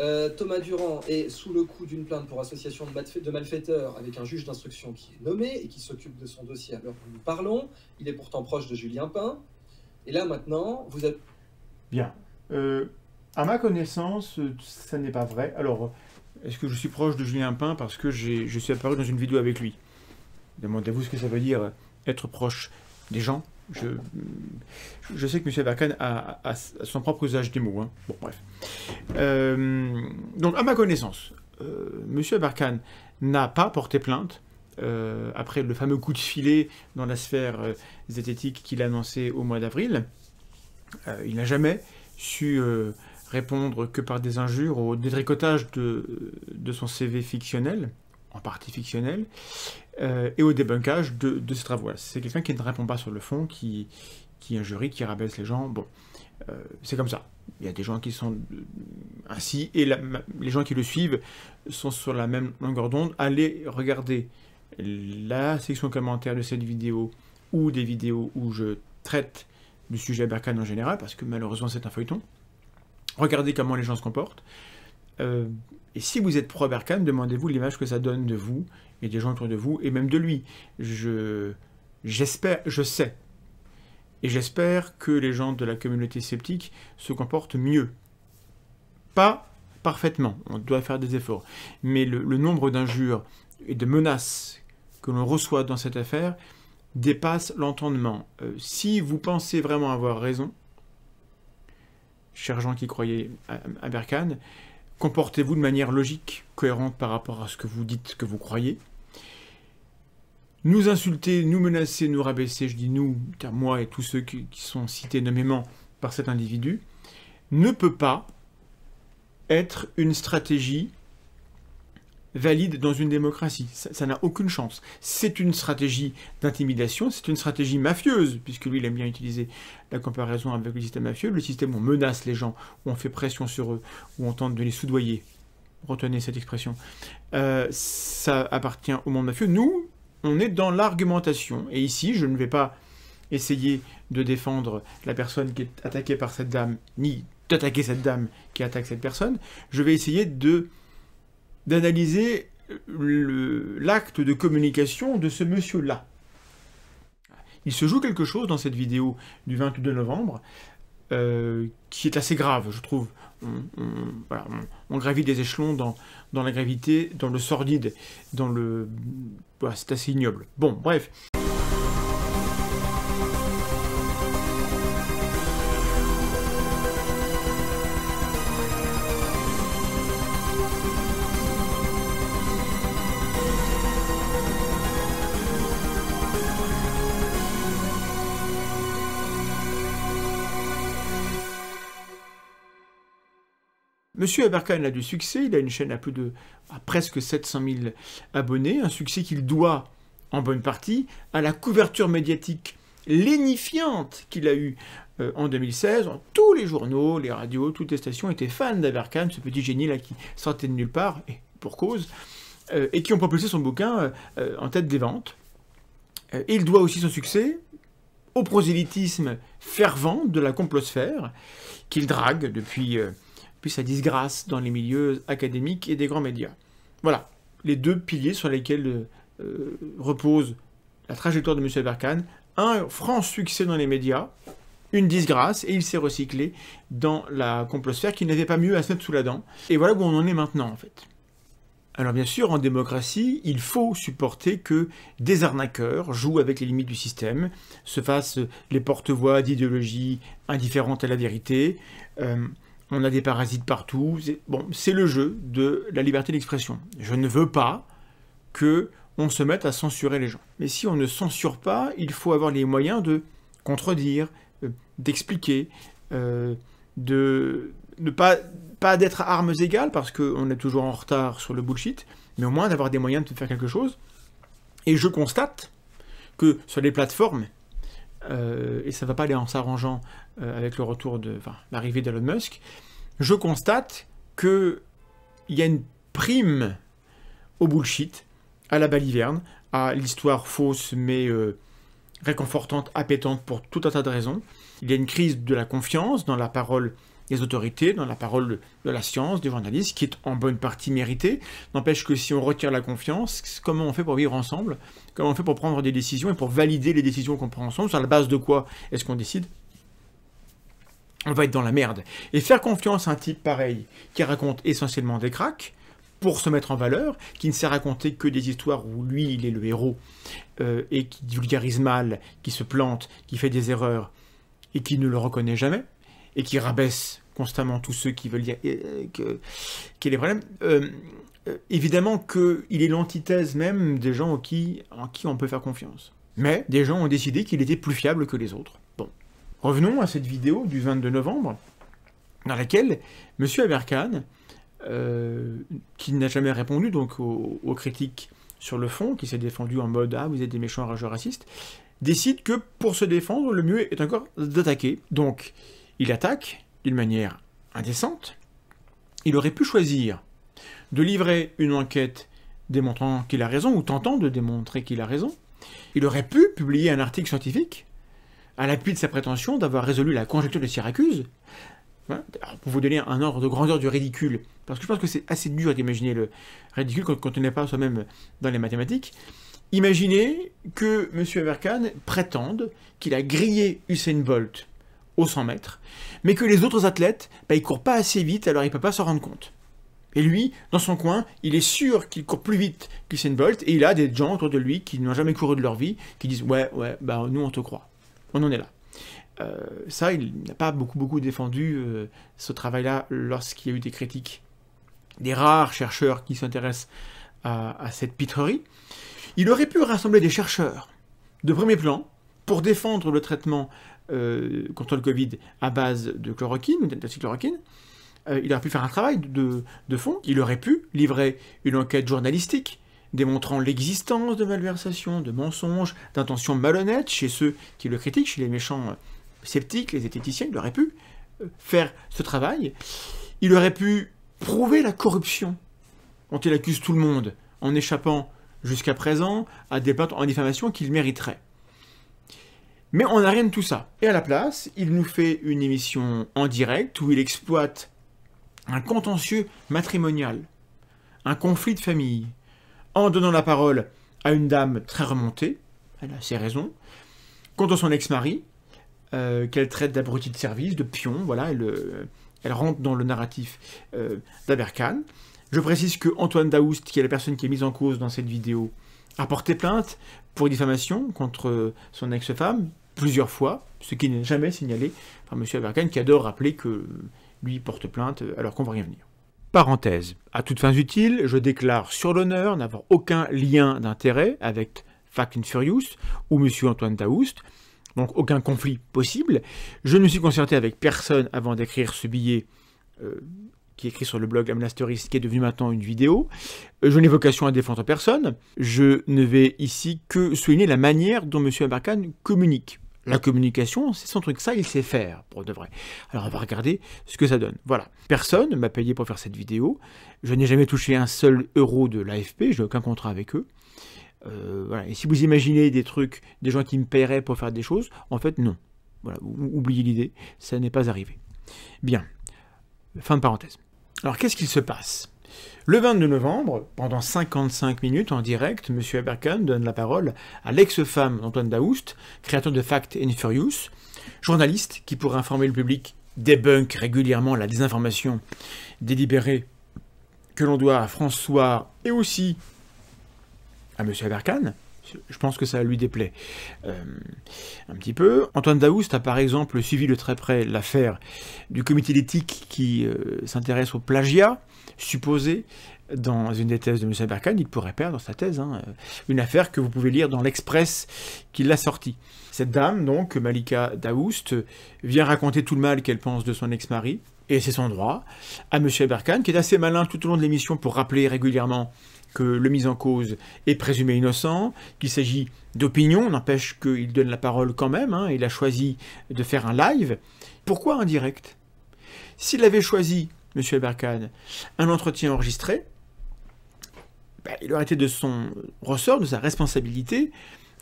Euh, Thomas Durand est sous le coup d'une plainte pour association de, malfaiteurs avec un juge d'instruction qui est nommé et qui s'occupe de son dossier à l'heure où nous parlons. Il est pourtant proche de Julien Pain. Et là maintenant, vous êtes... Bien. Euh, à ma connaissance, ça n'est pas vrai. Alors, est-ce que je suis proche de Julien Pain parce que je suis apparu dans une vidéo avec lui? Demandez-vous ce que ça veut dire être proche des gens? Je, sais que M. Aberkan a, son propre usage des mots. Hein. Bon, bref. Euh, donc, à ma connaissance, euh, M. Aberkan n'a pas porté plainte euh, après le fameux coup de filet dans la sphère zététique qu'il a annoncé au mois d'avril. il n'a jamais su répondre que par des injures au détricotage de son CV fictionnel, en partie fictionnel, euh, et au débunkage de, de ses travaux. C'est quelqu'un qui ne répond pas sur le fond, qui, qui injurie, qui rabaisse les gens. Bon, euh, c'est comme ça. Il y a des gens qui sont euh, ainsi, et les gens qui le suivent sont sur la même longueur d'onde. Allez regarder la section commentaire de cette vidéo ou des vidéos où je traite du sujet Berkane en général, parce que malheureusement c'est un feuilleton. Regardez comment les gens se comportent. Et si vous êtes pro-Berkane, demandez-vous l'image que ça donne de vous et des gens autour de vous, et même de lui. Je, j'espère, je sais, et j'espère que les gens de la communauté sceptique se comportent mieux. Pas parfaitement, on doit faire des efforts, mais le, nombre d'injures et de menaces que l'on reçoit dans cette affaire dépasse l'entendement. Euh, si vous pensez vraiment avoir raison, chers gens qui croyaient à, à Berkane, comportez-vous de manière logique, cohérente par rapport à ce que vous dites que vous croyez. Nous insulter, nous menacer, nous rabaisser, je dis nous, moi et tous ceux qui, sont cités nommément par cet individu, ne peut pas être une stratégie valide dans une démocratie. Ça n'a aucune chance. C'est une stratégie d'intimidation, c'est une stratégie mafieuse, puisque lui, il aime bien utiliser la comparaison avec le système mafieux, le système où on menace les gens, où on fait pression sur eux, où on tente de les soudoyer. Retenez cette expression. Euh, ça appartient au monde mafieux. Nous, on est dans l'argumentation. Et ici, je ne vais pas essayer de défendre la personne qui est attaquée par cette dame, ni d'attaquer cette dame qui attaque cette personne. Je vais essayer de d'analyser l'acte de communication de ce monsieur-là. Il se joue quelque chose dans cette vidéo du 22 novembre euh, qui est assez grave, je trouve. On, gravit des échelons dans, dans, la gravité, dans le sordide, dans le... c'est assez ignoble. Bon, bref. Monsieur Aberkan a du succès, il a une chaîne à plus de à presque 700 000 abonnés, un succès qu'il doit en bonne partie à la couverture médiatique lénifiante qu'il a eue euh, en 2016. Tous les journaux, les radios, toutes les stations étaient fans d'Aberkan, ce petit génie là qui sortait de nulle part, et pour cause, euh, et qui ont propulsé son bouquin euh, en tête des ventes. il doit aussi son succès au prosélytisme fervent de la complosphère qu'il drague depuis puis sa disgrâce dans les milieux académiques et des grands médias. Voilà, les deux piliers sur lesquels euh, repose la trajectoire de M. Berkane. Un franc succès dans les médias, une disgrâce, et il s'est recyclé dans la complosphère qui n'avait pas mieux à se mettre sous la dent. Et voilà où on en est maintenant, en fait. Alors bien sûr, en démocratie, il faut supporter que des arnaqueurs jouent avec les limites du système, se fassent les porte-voix d'idéologies indifférentes à la vérité, euh, on a des parasites partout. Bon, c'est le jeu de la liberté d'expression. Je ne veux pas que on se mette à censurer les gens. Mais si on ne censure pas, il faut avoir les moyens de contredire, euh, d'expliquer, euh, de ne pas, pas d'être à armes égales parce qu'on est toujours en retard sur le bullshit, mais au moins d'avoir des moyens de faire quelque chose. Et je constate que sur les plateformes, euh, et ça ne va pas aller en s'arrangeant euh, avec le retour de l'arrivée d'Elon Musk, je constate qu'il y a une prime au bullshit, à la baliverne, à l'histoire fausse mais euh, réconfortante, appétante pour tout un tas de raisons. Il y a une crise de la confiance dans la parole des autorités, dans la parole de la science, des journalistes, qui est en bonne partie méritée. N'empêche que si on retire la confiance, comment on fait pour vivre ensemble? Comment on fait pour prendre des décisions et pour valider les décisions qu'on prend ensemble? Sur la base de quoi est-ce qu'on décide? On va être dans la merde. Et faire confiance à un type pareil, qui raconte essentiellement des cracks, pour se mettre en valeur, qui ne sait raconter que des histoires où lui, il est le héros, euh, et qui vulgarise mal, qui se plante, qui fait des erreurs, et qui ne le reconnaît jamais, et qui rabaisse constamment tous ceux qui veulent dire euh, qu'il y a des problèmes. Euh, évidemment qu'il est l'antithèse même des gens en qui, en qui on peut faire confiance. Mais des gens ont décidé qu'il était plus fiable que les autres. Bon. Revenons à cette vidéo du 22 novembre, dans laquelle M. Aberkan euh, qui n'a jamais répondu donc aux, critiques sur le fond, qui s'est défendu en mode ah vous êtes des méchants rageurs racistes, décide que pour se défendre, le mieux est encore d'attaquer. Donc il attaque d'une manière indécente. Il aurait pu choisir de livrer une enquête démontrant qu'il a raison ou tentant de démontrer qu'il a raison. Il aurait pu publier un article scientifique à l'appui de sa prétention d'avoir résolu la conjecture de Syracuse, pour vous donner un ordre de grandeur du ridicule, parce que je pense que c'est assez dur d'imaginer le ridicule quand, on n'est pas soi-même dans les mathématiques. Imaginez que M. Aberkan prétende qu'il a grillé Usain Bolt au 100 mètres, mais que les autres athlètes, bah, ils courent pas assez vite, alors il peut pas s'en rendre compte. Et lui, dans son coin, il est sûr qu'il court plus vite qu'Usain Bolt, et il a des gens autour de lui qui n'ont jamais couru de leur vie, qui disent Ouais, ouais, bah nous on te croit. On en est là. Euh, ça, il n'a pas beaucoup, beaucoup défendu euh, ce travail-là lorsqu'il y a eu des critiques des rares chercheurs qui s'intéressent à, cette pitrerie. Il aurait pu rassembler des chercheurs de premier plan pour défendre le traitement euh, contre le Covid à base de chloroquine ou d'hydroxychloroquine. il aurait pu faire un travail de, fond. Il aurait pu livrer une enquête journalistique démontrant l'existence de malversations, de mensonges, d'intentions malhonnêtes chez ceux qui le critiquent, chez les méchants sceptiques, les esthéticiens, il aurait pu euh, faire ce travail. Il aurait pu prouver la corruption dont il accuse tout le monde en échappant jusqu'à présent à des plaintes en diffamation qu'il mériterait. Mais on n'a rien de tout ça. Et à la place, il nous fait une émission en direct où il exploite un contentieux matrimonial, un conflit de famille, en donnant la parole à une dame très remontée, elle a ses raisons, contre son ex-mari, euh, qu'elle traite d'abruti de service, de pion, voilà, elle, euh, rentre dans le narratif euh, d'Aberkan. Je précise que Antoine Daoust, qui est la personne qui est mise en cause dans cette vidéo, a porté plainte pour diffamation contre son ex-femme plusieurs fois, ce qui n'est jamais signalé par M. Aberkan, qui adore rappeler que lui porte plainte alors qu'on va rien venir. Parenthèse. À toutes fins utiles, je déclare sur l'honneur n'avoir aucun lien d'intérêt avec Fact and Furious ou M. Antoine Daoust, donc aucun conflit possible. Je ne me suis concerté avec personne avant d'écrire ce billet euh, qui est écrit sur le blog Amnasterist, qui est devenu maintenant une vidéo. Je n'ai vocation à défendre personne. Je ne vais ici que souligner la manière dont M. Abarkan communique. La communication, c'est son truc, ça il sait faire, pour de vrai. Alors on va regarder ce que ça donne. Voilà. Personne ne m'a payé pour faire cette vidéo. Je n'ai jamais touché un seul euro de l'AFP, je n'ai aucun contrat avec eux. Euh, Et si vous imaginez des trucs, des gens qui me paieraient pour faire des choses, en fait, non. Voilà, oubliez l'idée, ça n'est pas arrivé. Bien. Fin de parenthèse. Alors, qu'est-ce qu'il se passe? Le 22 novembre, pendant 55 minutes en direct, M. Aberkan donne la parole à l'ex-femme d'Antoine Daoust, créateur de Fact and Furious, journaliste qui, pour informer le public, débunk régulièrement la désinformation délibérée que l'on doit à François et aussi à M. Aberkan. Je pense que ça lui déplaît euh, un petit peu. Antoine Daoust a par exemple suivi de très près l'affaire du comité d'éthique qui euh, s'intéresse au plagiat supposé dans une des thèses de M. Aberkan. Il pourrait perdre sa thèse. Hein. une affaire que vous pouvez lire dans l'Express qui l'a sortie. Cette dame, donc, Malika Daoust, vient raconter tout le mal qu'elle pense de son ex-mari, et c'est son droit, à M. Aberkan, qui est assez malin tout au long de l'émission pour rappeler régulièrement que le mis en cause est présumé innocent, qu'il s'agit d'opinion, n'empêche qu'il donne la parole quand même, hein, il a choisi de faire un live. Pourquoi un direct? S'il avait choisi, M. Eberkan, un entretien enregistré, ben, il aurait été de son ressort, de sa responsabilité,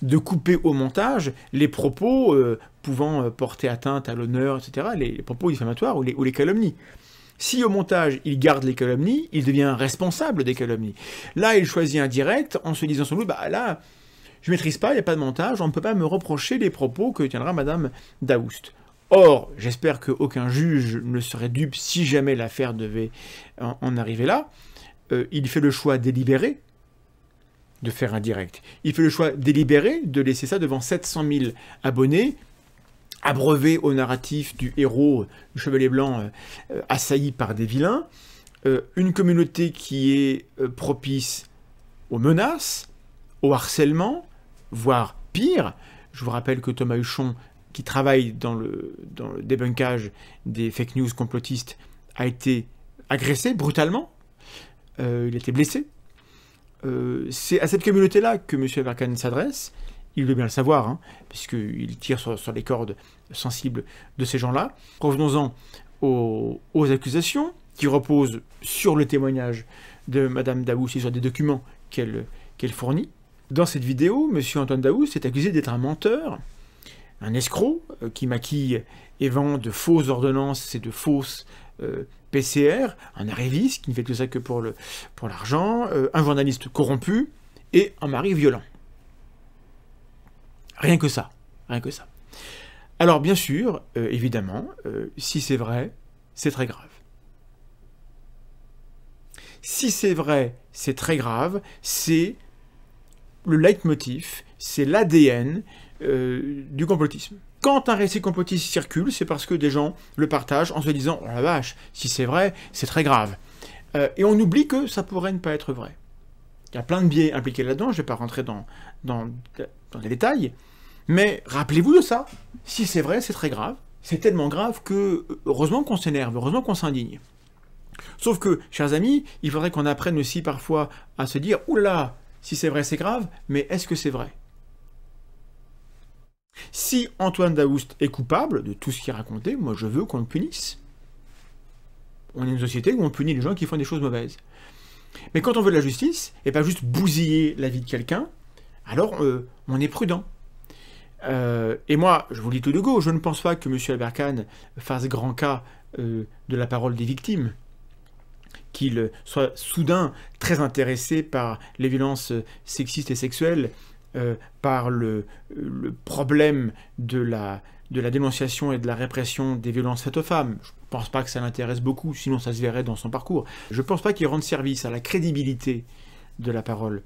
de couper au montage les propos euh, pouvant euh, porter atteinte à l'honneur, etc., les, propos diffamatoires ou les, ou les calomnies. Si au montage il garde les calomnies, il devient responsable des calomnies. Là, il choisit un direct en se disant sans doute, bah là, je maîtrise pas, il n'y a pas de montage, on ne peut pas me reprocher les propos que tiendra Madame Daoust. Or, j'espère qu'aucun juge ne serait dupe si jamais l'affaire devait en, arriver là. Euh, il fait le choix délibéré de faire un direct. Il fait le choix délibéré de laisser ça devant 700 000 abonnés, abreuvé au narratif du héros, chevalier blanc, euh, assailli par des vilains, euh, une communauté qui est propice aux menaces, au harcèlement, voire pire. Je vous rappelle que Thomas Huchon qui travaille dans le, débunkage des fake news complotistes, a été agressé brutalement. Euh, il a été blessé. Euh, c'est à cette communauté-là que M. Aberkan s'adresse. Il veut bien le savoir, hein, puisqu'il tire sur, sur, les cordes sensibles de ces gens-là. Revenons-en aux, accusations qui reposent sur le témoignage de Mme Daous et sur des documents qu'elle qu'elle fournit. Dans cette vidéo, M. Antoine Daous est accusé d'être un menteur, un escroc euh, qui maquille et vend de fausses ordonnances et de fausses euh, PCR, un arriviste qui ne fait tout ça que pour l'argent, euh, un journaliste corrompu et un mari violent. Rien que ça, rien que ça. Alors bien sûr, évidemment, si c'est vrai, c'est très grave. Si c'est vrai, c'est très grave, c'est le leitmotiv, c'est l'ADN euh, du complotisme. Quand un récit complotiste circule, c'est parce que des gens le partagent en se disant Oh la vache, si c'est vrai, c'est très grave. Euh, et on oublie que ça pourrait ne pas être vrai. Il y a plein de biais impliqués là-dedans, je ne vais pas rentrer dans, dans, dans les détails, mais rappelez-vous de ça. Si c'est vrai, c'est très grave. C'est tellement grave que, heureusement qu'on s'énerve, heureusement qu'on s'indigne. Sauf que, chers amis, il faudrait qu'on apprenne aussi parfois à se dire Oula, si c'est vrai, c'est grave, mais est-ce que c'est vrai? Si Antoine Daoust est coupable de tout ce qu'il a raconté, moi je veux qu'on le punisse. On est une société où on punit les gens qui font des choses mauvaises. Mais quand on veut de la justice, et pas juste bousiller la vie de quelqu'un, alors euh, on est prudent. Euh, et moi, je vous le dis tout de go, je ne pense pas que M. Albert Kahn fasse grand cas euh, de la parole des victimes qu'il soit soudain très intéressé par les violences sexistes et sexuelles euh, par le, problème de la, dénonciation et de la répression des violences faites aux femmes. Je ne pense pas que ça l'intéresse beaucoup, sinon ça se verrait dans son parcours. Je ne pense pas qu'il rende service à la crédibilité de la parole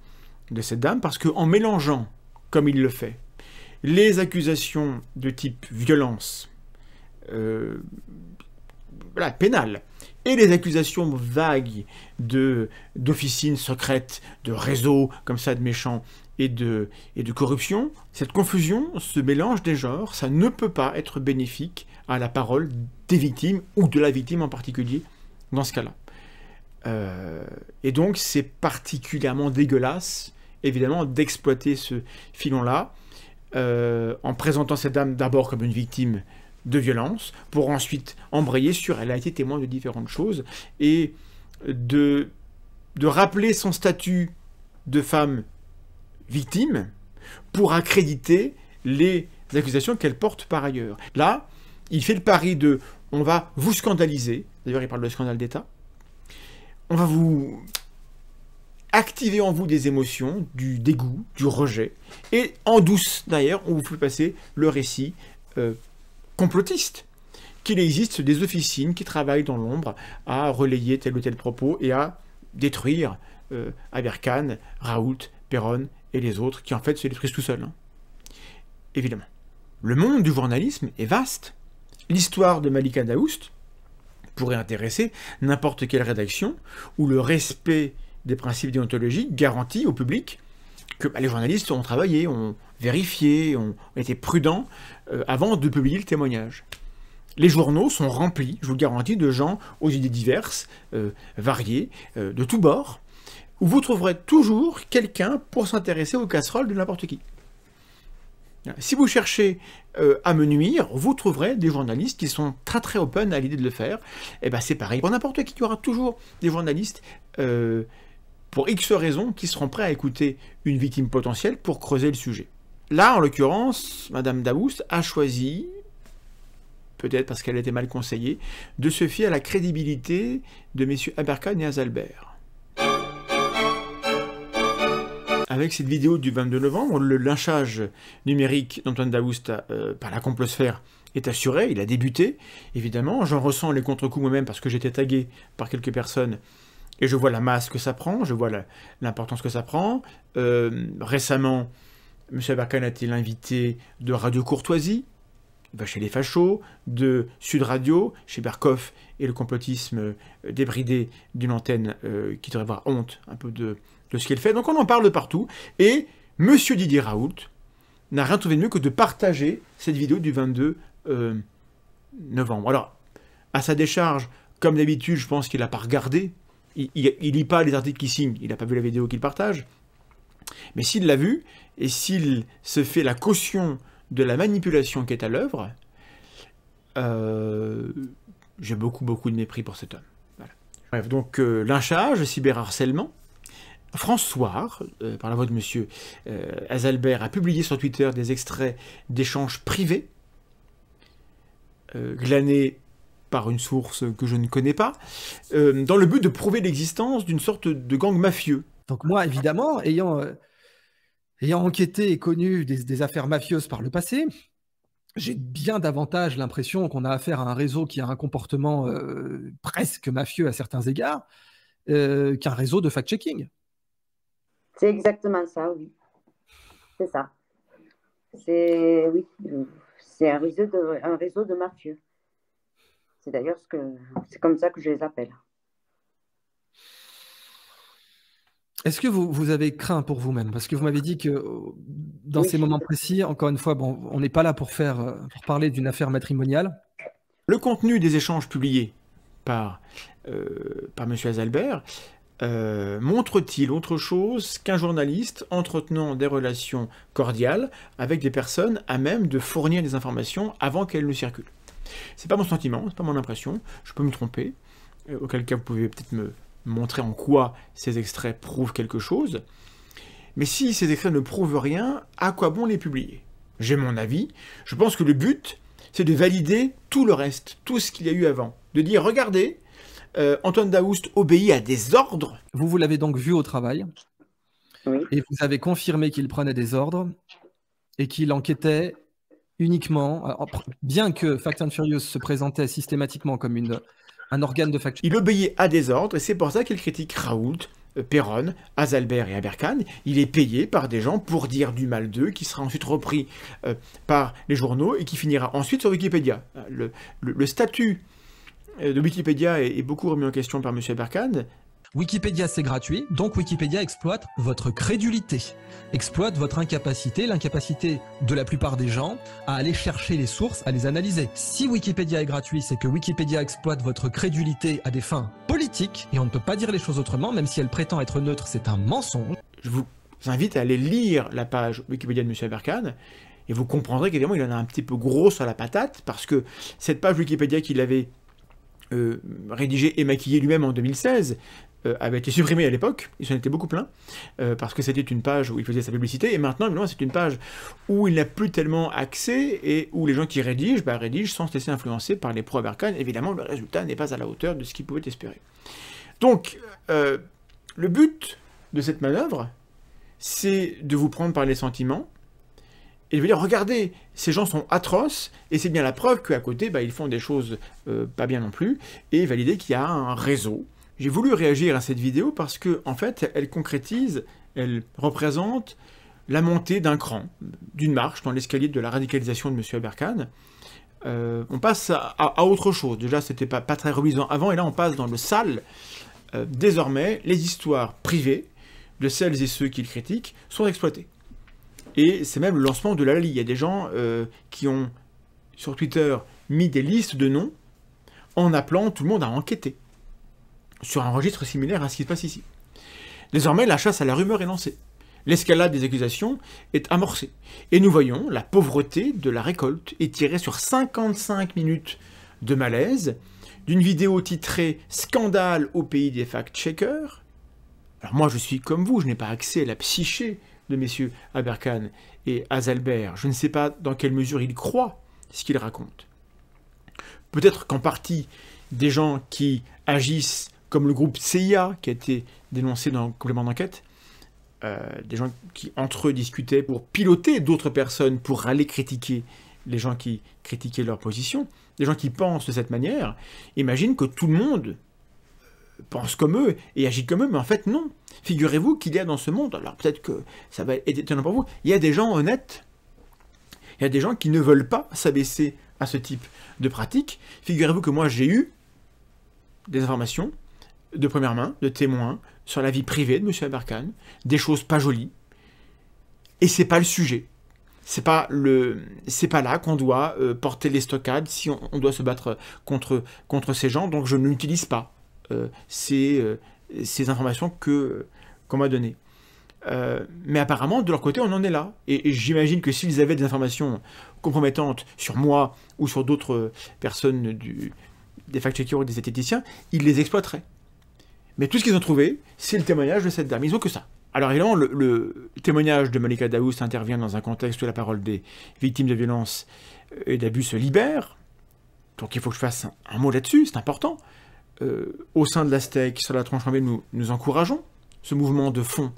de cette dame, parce qu'en mélangeant, comme il le fait, les accusations de type violence, euh, pénale, et les accusations vagues d'officines secrètes, de réseaux comme ça de méchants et de, et de corruption, cette confusion, ce mélange des genres, ça ne peut pas être bénéfique à la parole des victimes, ou de la victime en particulier, dans ce cas-là. Euh, et donc c'est particulièrement dégueulasse, évidemment, d'exploiter ce filon-là, euh, en présentant cette dame d'abord comme une victime de violence, pour ensuite embrayer sur elle a été témoin de différentes choses, et de, de rappeler son statut de femme victime pour accréditer les accusations qu'elle porte par ailleurs. Là, il fait le pari de on va vous scandaliser, d'ailleurs il parle de scandale d'État, on va vous activer en vous des émotions, du dégoût, du rejet, et en douce d'ailleurs, on vous fait passer le récit euh, complotiste qu'il existe des officines qui travaillent dans l'ombre à relayer tel ou tel propos et à détruire euh, Aberkan, Raoult, Perron et les autres qui en fait se détruisent tout seuls. Hein. Évidemment. Le monde du journalisme est vaste. L'histoire de Malika Daoust pourrait intéresser n'importe quelle rédaction où le respect des principes déontologiques garantit au public que bah, les journalistes ont travaillé, ont vérifié, ont été prudents euh, avant de publier le témoignage. Les journaux sont remplis, je vous le garantis, de gens aux idées diverses, euh, variées, euh, de tous bords, où vous trouverez toujours quelqu'un pour s'intéresser aux casseroles de n'importe qui. Si vous cherchez euh, à me nuire, vous trouverez des journalistes qui sont très très open à l'idée de le faire. Et eh ben c'est pareil pour n'importe qui. Il y aura toujours des journalistes euh, pour X raisons qui seront prêts à écouter une victime potentielle pour creuser le sujet. là, en l'occurrence, Madame Daoust a choisi, peut-être parce qu'elle était mal conseillée, de se fier à la crédibilité de messieurs Aberkan et Azalbert. Avec cette vidéo du 22 novembre, le lynchage numérique d'Antoine Daoust euh, par la complosphère est assuré, il a débuté, évidemment. J'en ressens les contre-coups moi-même parce que j'étais tagué par quelques personnes et je vois la masse que ça prend, je vois l'importance que ça prend. Euh, récemment, M. Aberkan a été l'invité de Radio Courtoisie, va chez les fachos, de Sud Radio, chez Berkoff et le complotisme euh, débridé d'une antenne qui devrait avoir honte un peu de, de ce qu'elle fait. Donc on en parle de partout. Et Monsieur Didier Raoult n'a rien trouvé de mieux que de partager cette vidéo du 22 euh, novembre. Alors, à sa décharge, comme d'habitude, je pense qu'il n'a pas regardé. Il, ne lit pas les articles qu'il signe, il n'a pas vu la vidéo qu'il partage. Mais s'il l'a vu, et s'il se fait la caution de la manipulation qui est à l'œuvre, euh, j'ai beaucoup, beaucoup de mépris pour cet homme. Bref, donc euh, lynchage, cyberharcèlement, François, euh, par la voix de monsieur euh, Azalbert, a publié sur Twitter des extraits d'échanges privés, euh, glanés par une source que je ne connais pas, dans le but de prouver l'existence d'une sorte de gang mafieux. Donc moi, évidemment, ayant, ayant enquêté et connu des, affaires mafieuses par le passé, j'ai bien davantage l'impression qu'on a affaire à un réseau qui a un comportement presque mafieux à certains égards qu'un réseau de fact-checking. C'est exactement ça, oui. C'est ça. C'est oui, c'est un réseau de un réseau de mafieux. C'est d'ailleurs ce que c'est comme ça que je les appelle. Est-ce que vous, vous, avez craint pour vous-même? Parce que vous m'avez dit que dans ces moments précis, encore une fois, bon, on n'est pas là pour, faire, pour parler d'une affaire matrimoniale. Le contenu des échanges publiés par, euh, par M. Azalbert euh, montre-t-il autre chose qu'un journaliste entretenant des relations cordiales avec des personnes à même de fournir des informations avant qu'elles ne circulent? C'est pas mon sentiment, c'est pas mon impression, je peux me tromper, euh, auquel cas vous pouvez peut-être me montrer en quoi ces extraits prouvent quelque chose. Mais si ces extraits ne prouvent rien, à quoi bon les publier? J'ai mon avis, je pense que le but, c'est de valider tout le reste, tout ce qu'il y a eu avant. De dire, regardez, euh, Antoine Daoust obéit à des ordres. Vous, vous l'avez donc vu au travail. Et vous avez confirmé qu'il prenait des ordres et qu'il enquêtait uniquement, euh, bien que Fact and Furious se présentait systématiquement comme une, un organe de fact. Il obéit à des ordres et c'est pour ça qu'il critique Raoult, euh, Perron, Azalbert et Aberkan. Il est payé par des gens pour dire du mal d'eux, qui sera ensuite repris par les journaux et qui finira ensuite sur Wikipédia. le statut euh, de Wikipédia est, beaucoup remis en question par M. Berkane. Wikipédia c'est gratuit, donc Wikipédia exploite votre crédulité, exploite votre incapacité, l'incapacité de la plupart des gens à aller chercher les sources, à les analyser. Si Wikipédia est gratuit, c'est que Wikipédia exploite votre crédulité à des fins politiques, et on ne peut pas dire les choses autrement, même si elle prétend être neutre, c'est un mensonge. Je vous invite à aller lire la page Wikipédia de M. Berkane, et vous comprendrez qu'évidemment il en a un petit peu gros sur la patate, parce que cette page Wikipédia qu'il avait euh, rédigé et maquillé lui-même en 2016, euh, avait été supprimé à l'époque, il s'en était beaucoup plein, euh, parce que c'était une page où il faisait sa publicité, et maintenant, c'est une page où il n'a plus tellement accès, et où les gens qui rédigent, bah, rédigent sans se laisser influencer par les pro Aberkan. Évidemment, le résultat n'est pas à la hauteur de ce qu'ils pouvaient espérer. Donc, le but de cette manœuvre, c'est de vous prendre par les sentiments, et je veux dire, regardez, ces gens sont atroces, et c'est bien la preuve qu'à côté, bah, ils font des choses euh, pas bien non plus, et valider qu'il y a un réseau. J'ai voulu réagir à cette vidéo parce que, en fait, elle concrétise, elle représente la montée d'un cran, d'une marche dans l'escalier de la radicalisation de M. Aberkan. Euh, on passe à, autre chose. Déjà, c'était pas, très reluisant avant, et là, on passe dans le sale. Euh, désormais, les histoires privées de celles et ceux qui le critiquent sont exploitées. Et c'est même le lancement de la LALI. Il y a des gens euh, qui ont, sur Twitter, mis des listes de noms en appelant tout le monde à enquêter sur un registre similaire à ce qui se passe ici. Désormais, la chasse à la rumeur est lancée. L'escalade des accusations est amorcée. Et nous voyons la pauvreté de la récolte étirée sur 55 minutes de malaise d'une vidéo titrée Scandale au pays des fact-checkers. Alors moi je suis comme vous, je n'ai pas accès à la psyché de messieurs Aberkan et Azalbert. Je ne sais pas dans quelle mesure ils croient ce qu'ils racontent. Peut-être qu'en partie, des gens qui agissent comme le groupe CIA, qui a été dénoncé dans le complément d'enquête, euh, des gens qui entre eux discutaient pour piloter d'autres personnes pour aller critiquer les gens qui critiquaient leur position, des gens qui pensent de cette manière, imaginent que tout le monde pense comme eux et agit comme eux, mais en fait non. Figurez-vous qu'il y a dans ce monde, alors peut-être que ça va être étonnant pour vous, il y a des gens honnêtes, il y a des gens qui ne veulent pas s'abaisser à ce type de pratique. Figurez-vous que moi j'ai eu des informations de première main, de témoins, sur la vie privée de M. Aberkan, des choses pas jolies, et c'est pas le sujet. C'est pas le, c'est pas là qu'on doit euh, porter les stockades si on, doit se battre contre contre ces gens. Donc je n'utilise pas euh, ces, euh, ces informations que qu'on m'a données. mais apparemment, de leur côté, on en est là. Et, j'imagine que s'ils avaient des informations compromettantes sur moi ou sur d'autres personnes du, des fact-checkers ou des esthéticiens, ils les exploiteraient. Mais tout ce qu'ils ont trouvé, c'est le témoignage de cette dame. Ils ont que ça. Alors évidemment, le, témoignage de Malika Daoust intervient dans un contexte où la parole des victimes de violences et d'abus se libère. Donc il faut que je fasse un, mot là-dessus, c'est important. Euh, au sein de la STEC, sur la tranche nous, nous encourageons ce mouvement de fond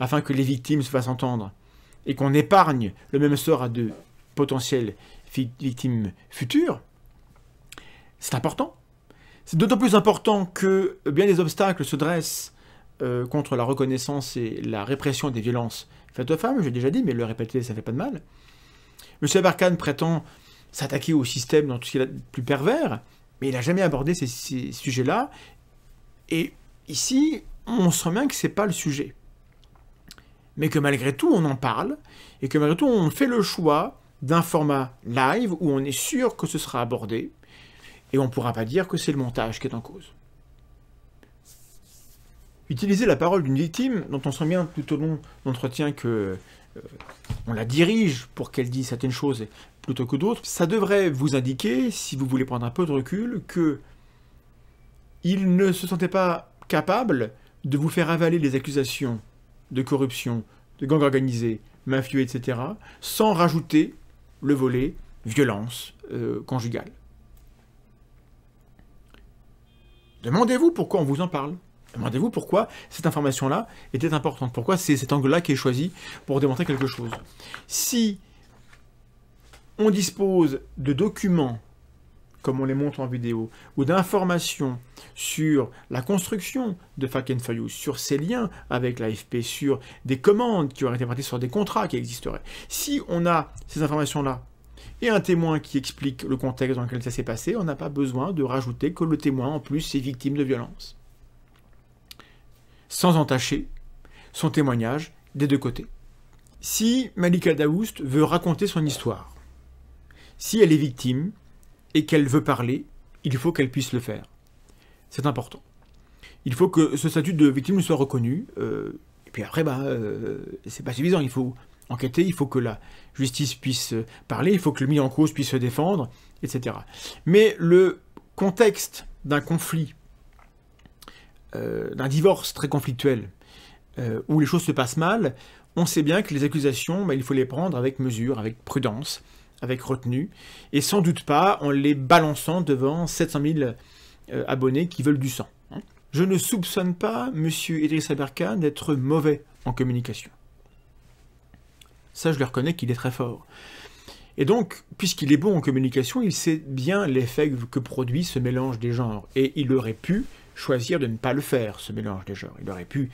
afin que les victimes se fassent entendre et qu'on épargne le même sort à de potentielles victimes futures. C'est important. C'est d'autant plus important que bien des obstacles se dressent euh, contre la reconnaissance et la répression des violences faites aux femmes, j'ai déjà dit, mais le répéter, ça fait pas de mal. M. Barkhane prétend s'attaquer au système dans tout ce a de plus pervers, il n'a jamais abordé ces, sujets-là. Et ici, on sent bien que c'est pas le sujet. Mais que malgré tout, on en parle, et que malgré tout, on fait le choix d'un format live où on est sûr que ce sera abordé, et on ne pourra pas dire que c'est le montage qui est en cause. Utiliser la parole d'une victime, dont on sent bien tout au long de l'entretien que on la dirige pour qu'elle dise certaines choses plutôt que d'autres, ça devrait vous indiquer, si vous voulez prendre un peu de recul, que il ne se sentait pas capable de vous faire avaler les accusations de corruption, de gang organisé, mafieux, etc., sans rajouter le volet violence euh, conjugale. Demandez-vous pourquoi on vous en parle. Demandez-vous pourquoi cette information-là était importante. Pourquoi c'est cet angle-là qui est choisi pour démontrer quelque chose. Si on dispose de documents, comme on les montre en vidéo, ou d'informations sur la construction de Fact and sur ses liens avec l'AFP, sur des commandes qui auraient été prêtées sur des contrats qui existeraient, si on a ces informations-là et un témoin qui explique le contexte dans lequel ça s'est passé, on n'a pas besoin de rajouter que le témoin en plus est victime de violence sans entacher son témoignage des deux côtés. Si Malika Daoust veut raconter son histoire, si elle est victime et qu'elle veut parler, il faut qu'elle puisse le faire. C'est important. Il faut que ce statut de victime soit reconnu. Euh, et puis après, bah, euh, c'est pas suffisant. Il faut enquêter, il faut que la justice puisse parler, il faut que le mis en cause puisse se défendre, etc. Mais le contexte d'un conflit d'un divorce très conflictuel, euh, où les choses se passent mal, on sait bien que les accusations, bah, il faut les prendre avec mesure, avec prudence, avec retenue, et sans doute pas en les balançant devant 700 000 euh, abonnés qui veulent du sang. Hein. Je ne soupçonne pas M. Idriss Aberkan d'être mauvais en communication. Ça, je le reconnais qu'il est très fort. Et donc, puisqu'il est bon en communication, il sait bien l'effet que produit ce mélange des genres. Et il aurait pu choisir de ne pas le faire, ce mélange des genres. Il aurait pu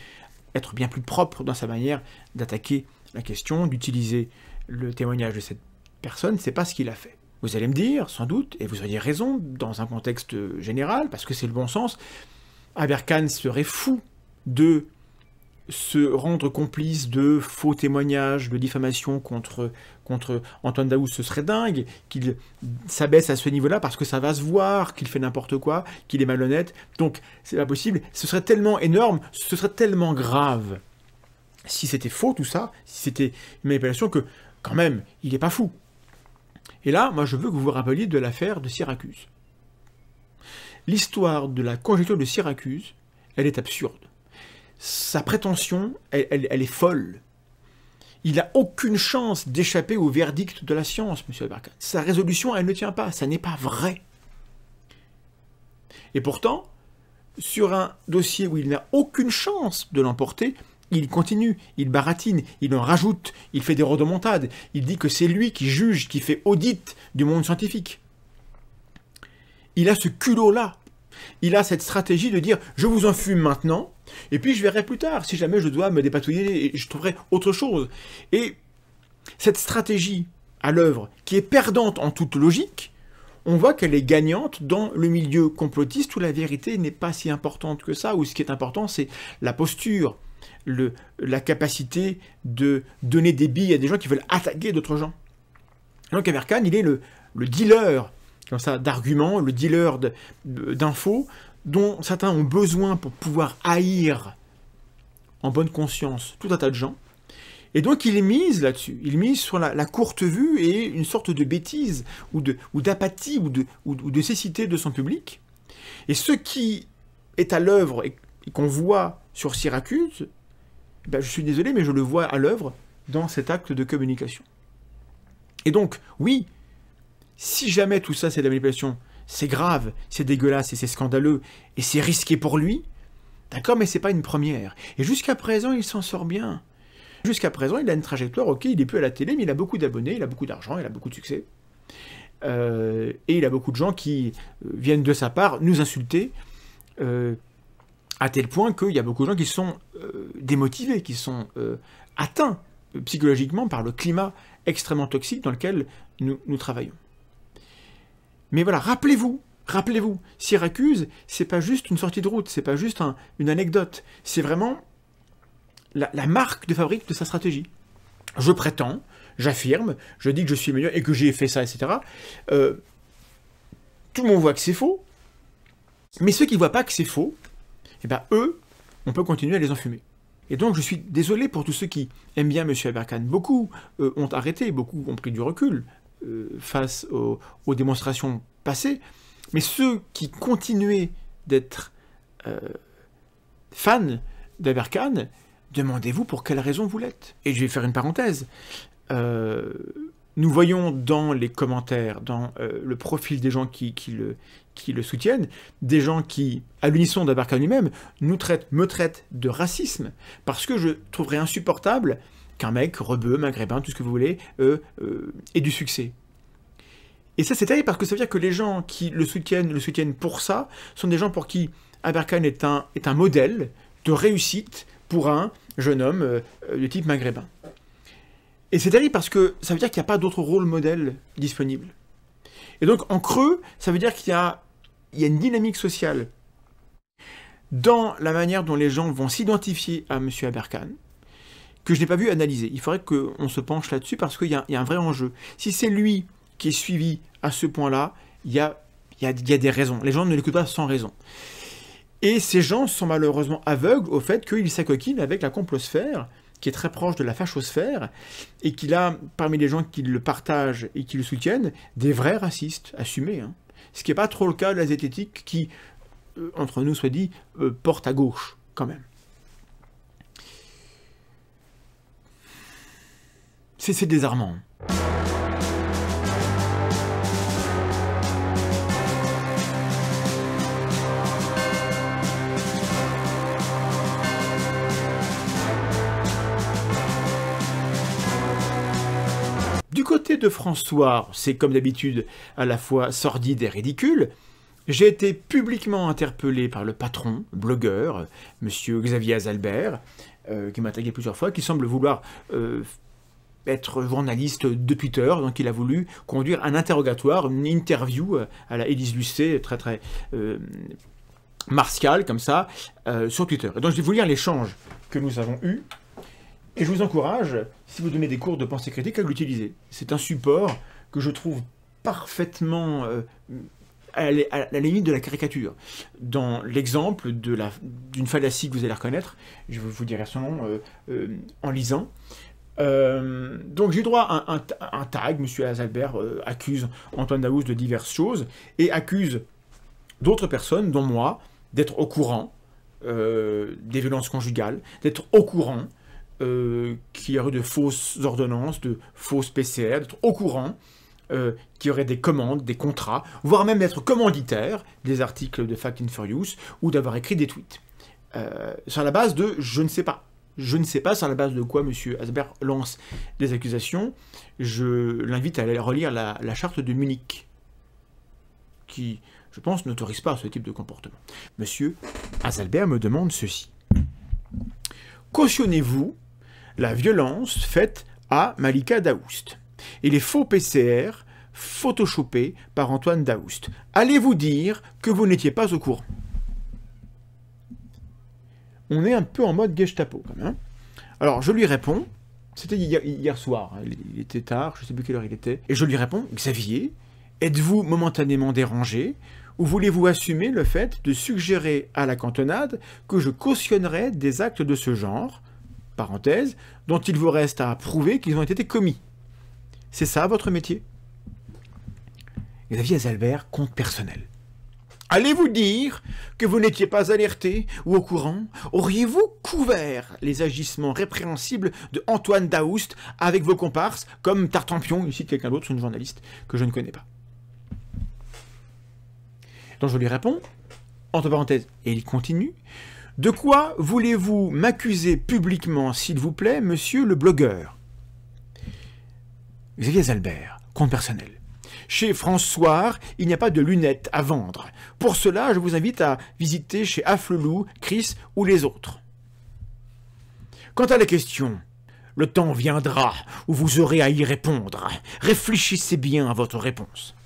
être bien plus propre dans sa manière d'attaquer la question, d'utiliser le témoignage de cette personne, c'est pas ce qu'il a fait. Vous allez me dire, sans doute, et vous auriez raison, dans un contexte général, parce que c'est le bon sens, Aberkan serait fou de se rendre complice de faux témoignages, de diffamation contre, contre Antoine Daoust, ce serait dingue qu'il s'abaisse à ce niveau-là parce que ça va se voir qu'il fait n'importe quoi, qu'il est malhonnête. Donc, c'est pas possible. Ce serait tellement énorme, ce serait tellement grave si c'était faux tout ça, si c'était une manipulation que, quand même, il n'est pas fou. Et là, moi, je veux que vous vous rappeliez de l'affaire de Syracuse. L'histoire de la conjecture de Syracuse, elle est absurde sa prétention, elle, est folle. Il n'a aucune chance d'échapper au verdict de la science, M. Aberkan. Sa résolution, elle ne tient pas, ça n'est pas vrai. Et pourtant, sur un dossier où il n'a aucune chance de l'emporter, il continue, il baratine, il en rajoute, il fait des rodomontades, il dit que c'est lui qui juge, qui fait audit du monde scientifique. Il a ce culot-là. Il a cette stratégie de dire je vous en fume maintenant, et puis je verrai plus tard si jamais je dois me dépatouiller et je trouverai autre chose. Et cette stratégie à l'œuvre, qui est perdante en toute logique, on voit qu'elle est gagnante dans le milieu complotiste où la vérité n'est pas si importante que ça, où ce qui est important c'est la posture, le, la capacité de donner des billes à des gens qui veulent attaquer d'autres gens. Donc Amerkan, il est le, le dealer ça d'arguments, le dealer d'infos dont certains ont besoin pour pouvoir haïr en bonne conscience tout un tas de gens. Et donc il mise là-dessus, il mise sur la, courte vue et une sorte de bêtise ou d'apathie ou, de, ou, de, cécité de son public. Et ce qui est à l'œuvre et, qu'on voit sur Syracuse, ben, je suis désolé, mais je le vois à l'œuvre dans cet acte de communication. Et donc, oui, si jamais tout ça c'est de la manipulation, c'est grave, c'est dégueulasse et c'est scandaleux et c'est risqué pour lui, d'accord, mais c'est pas une première. Et jusqu'à présent, il s'en sort bien. Jusqu'à présent, il a une trajectoire, ok, il est plus à la télé, mais il a beaucoup d'abonnés, il a beaucoup d'argent, il a beaucoup de succès. Euh, et il a beaucoup de gens qui euh, viennent de sa part nous insulter, euh, à tel point qu'il y a beaucoup de gens qui sont démotivés, qui sont atteints psychologiquement par le climat extrêmement toxique dans lequel nous travaillons. Mais voilà, rappelez-vous, rappelez-vous, Syracuse, c'est pas juste une sortie de route, c'est pas juste une anecdote, c'est vraiment la, marque de fabrique de sa stratégie. Je prétends, j'affirme, je dis que je suis meilleur et que j'ai fait ça, etc. Euh, tout le monde voit que c'est faux, mais ceux qui ne voient pas que c'est faux, eh ben eux, on peut continuer à les enfumer. Et donc je suis désolé pour tous ceux qui aiment bien M. Aberkan. Beaucoup euh, ont arrêté, beaucoup ont pris du recul. Euh, face aux, démonstrations passées, mais ceux qui continuaient d'être euh, fans d'Aberkan, demandez-vous pour quelle raison vous l'êtes. Et je vais faire une parenthèse. Euh, nous voyons dans les commentaires, dans le profil des gens qui, le, soutiennent, des gens qui, à l'unisson d'Aberkan lui-même, nous traitent, me traitent de racisme, parce que je trouverais insupportable qu'un mec, rebeu, maghrébin, tout ce que vous voulez, euh, euh, ait du succès. Et ça, c'est terrible parce que ça veut dire que les gens qui le soutiennent, le soutiennent pour ça, sont des gens pour qui Aberkan est un, modèle de réussite pour un jeune homme euh, de type maghrébin. Et c'est terrible parce que ça veut dire qu'il n'y a pas d'autre rôle modèle disponible. Et donc, en creux, ça veut dire qu'il y a, y a une dynamique sociale dans la manière dont les gens vont s'identifier à M. Aberkan, que je n'ai pas vu analyser. Il faudrait qu'on se penche là-dessus parce qu'il y, a un vrai enjeu. Si c'est lui qui est suivi à ce point-là, il y a, des raisons. Les gens ne l'écoutent pas sans raison. Et ces gens sont malheureusement aveugles au fait qu'il s'acoquine avec la complosphère, qui est très proche de la fachosphère, et qu'il a, parmi les gens qui le partagent et qui le soutiennent, des vrais racistes assumés. Hein. Ce qui n'est pas trop le cas de la zététique qui, euh, entre nous soit dit, euh, porte à gauche, quand même. C'est désarmant. Du côté de François, c'est comme d'habitude à la fois sordide et ridicule. J'ai été publiquement interpellé par le patron, blogueur, monsieur Xavier Azalbert, euh, qui m'a attaqué plusieurs fois, qui semble vouloir euh, être journaliste de Twitter, donc il a voulu conduire un interrogatoire, une interview euh, à la Élise Lucet, très très euh, martial comme ça, euh, sur Twitter. Donc je vais vous lire l'échange que nous avons eu, et je vous encourage, si vous donnez des cours de pensée critique, à l'utiliser. C'est un support que je trouve parfaitement à, la, limite de la caricature. Dans l'exemple d'une fallacie que vous allez reconnaître, je vous dirai son nom en lisant, euh, donc j'ai droit à un, tag, M. Azalbert euh, accuse Antoine Daouz de diverses choses, et accuse d'autres personnes, dont moi, d'être au courant euh, des violences conjugales, d'être au courant qu'il y aurait de fausses ordonnances, de fausses PCR, d'être au courant euh, qu'il y aurait des commandes, des contrats, voire même d'être commanditaire des articles de Fact and Furious ou d'avoir écrit des tweets. Sur la base de je ne sais pas. Je ne sais pas sur la base de quoi M. Asbert lance des accusations. Je l'invite à aller relire la, la charte de Munich, qui, je pense, n'autorise pas ce type de comportement. Monsieur Asalbert me demande ceci. Cautionnez-vous la violence faite à Malika Daoust et les faux PCR photoshopés par Antoine Daoust Allez-vous dire que vous n'étiez pas au courant? On est un peu en mode Gestapo quand même. Hein. Alors je lui réponds, c'était hier, soir, hein, il était tard, je ne sais plus quelle heure il était, et je lui réponds, Xavier, êtes-vous momentanément dérangé ou voulez-vous assumer le fait de suggérer à la cantonade que je cautionnerais des actes de ce genre, parenthèse, dont il vous reste à prouver qu'ils ont été commis? C'est ça votre métier? Xavier Azalbert, compte personnel. Allez-vous dire que vous n'étiez pas alerté ou au courant? Auriez-vous couvert les agissements répréhensibles de Antoine Daoust avec vos comparses, comme Tartampion, ici quelqu'un d'autre, une journaliste que je ne connais pas donc je lui réponds, entre parenthèses, et il continue. De quoi voulez-vous m'accuser publiquement, s'il vous plaît, monsieur le blogueur? Xavier Albert, compte personnel. Chez François, il n'y a pas de lunettes à vendre. Pour cela, je vous invite à visiter chez Afflelou, Chris ou les autres. Quant à la question, le temps viendra où vous aurez à y répondre. Réfléchissez bien à votre réponse.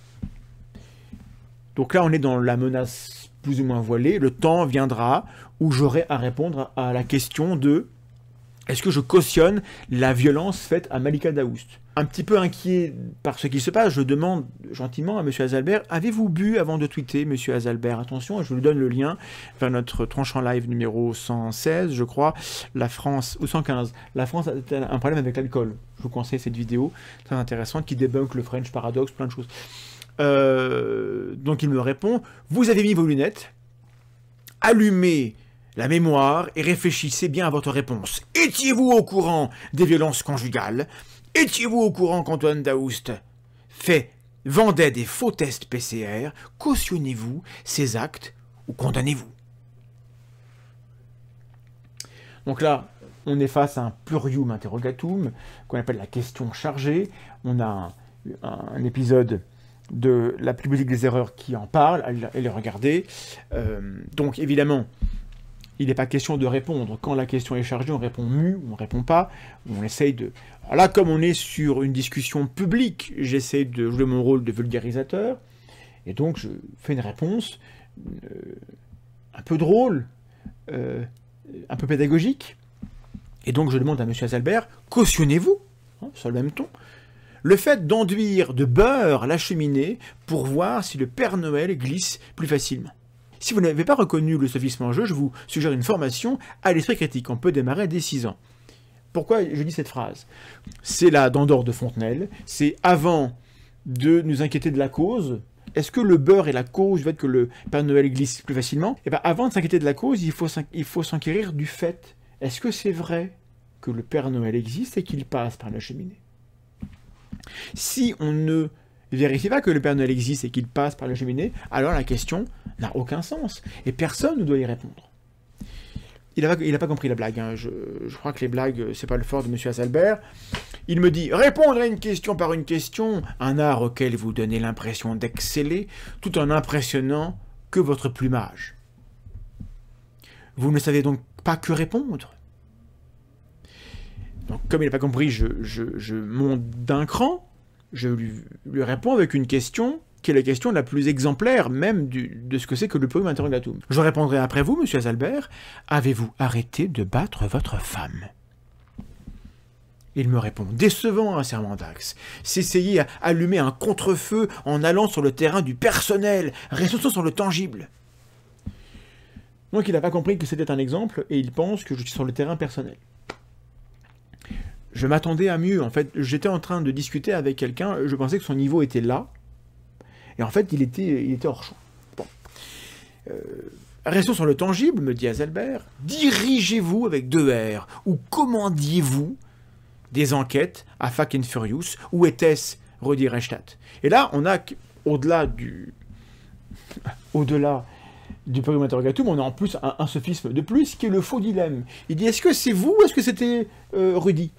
Donc là, on est dans la menace plus ou moins voilée. Le temps viendra où j'aurai à répondre à la question de est-ce que je cautionne la violence faite à Malika Daoust? Un petit peu inquiet par ce qui se passe, je demande gentiment à M. Azalbert avez-vous bu avant de tweeter, M. Azalbert? Attention, je vous donne le lien vers notre tranchant live numéro 116, je crois, la France, ou 115. La France a un problème avec l'alcool. Je vous conseille cette vidéo très intéressante qui débunk le French paradoxe, plein de choses. Euh, donc il me répond, vous avez mis vos lunettes, allumez la mémoire et réfléchissez bien à votre réponse. Étiez-vous au courant des violences conjugales? Étiez-vous au courant qu'Antoine Daoust vendait des faux tests PCR Cautionnez-vous ces actes ou condamnez-vous Donc là, on est face à un plurium interrogatum, qu'on appelle la question chargée. On a un épisode de la publique des erreurs qui en parle, et les regarder. Euh, donc évidemment, il n'est pas question de répondre. Quand la question est chargée, on répond mu, on ne répond pas, on essaye de... là, comme on est sur une discussion publique, j'essaie de jouer mon rôle de vulgarisateur, et donc je fais une réponse euh, un peu drôle, euh, un peu pédagogique, et donc je demande à M. Azalbert, cautionnez-vous, hein, sur le même ton, le fait d'enduire de beurre la cheminée pour voir si le Père Noël glisse plus facilement. Si vous n'avez pas reconnu le sophisme en jeu, je vous suggère une formation à l'esprit critique. On peut démarrer dès 6 ans. Pourquoi je dis cette phrase? C'est la d'Andorre de Fontenelle. C'est avant de nous inquiéter de la cause. Est-ce que le beurre est la cause du fait que le Père Noël glisse plus facilement? Eh bien, avant de s'inquiéter de la cause, il faut s'enquérir du fait. Est-ce que c'est vrai que le Père Noël existe et qu'il passe par la cheminée? Si on ne vérifie pas que le Père Noël existe et qu'il passe par la cheminée, alors la question n'a aucun sens. Et personne ne doit y répondre. Il n'a pas, compris la blague. Hein. Je, crois que les blagues, c'est pas le fort de M. Asselbert. Il me dit Répondre à une question par une question, un art auquel vous donnez l'impression d'exceller, tout en impressionnant que votre plumage. Vous ne savez donc pas que répondre. Comme il n'a pas compris, je, monte d'un cran, je lui, réponds avec une question qui est la question la plus exemplaire même de ce que c'est que le plurium interrogatum. Je répondrai après vous, monsieur Azalbert, avez-vous arrêté de battre votre femme? Il me répond, décevant un serment d'axe. S'essayer à allumer un contre-feu en allant sur le terrain du personnel, restant sur le tangible. Donc il n'a pas compris que c'était un exemple et il pense que je suis sur le terrain personnel je m'attendais à mieux. En fait, j'étais en train de discuter avec quelqu'un, je pensais que son niveau était là, et en fait, il était, hors champ. Bon. Euh, Restons sur le tangible, me dit Azelbert. Dirigez-vous avec deux R, ou commandiez-vous des enquêtes à Fuck and Furious, ou était-ce Rodi Reichstadt Et là, on a, au-delà du... au-delà du période interrogatum, on a en plus un, sophisme de plus qui est le faux dilemme. Il dit est-ce que c'est vous ou est-ce que c'était euh, Rudy?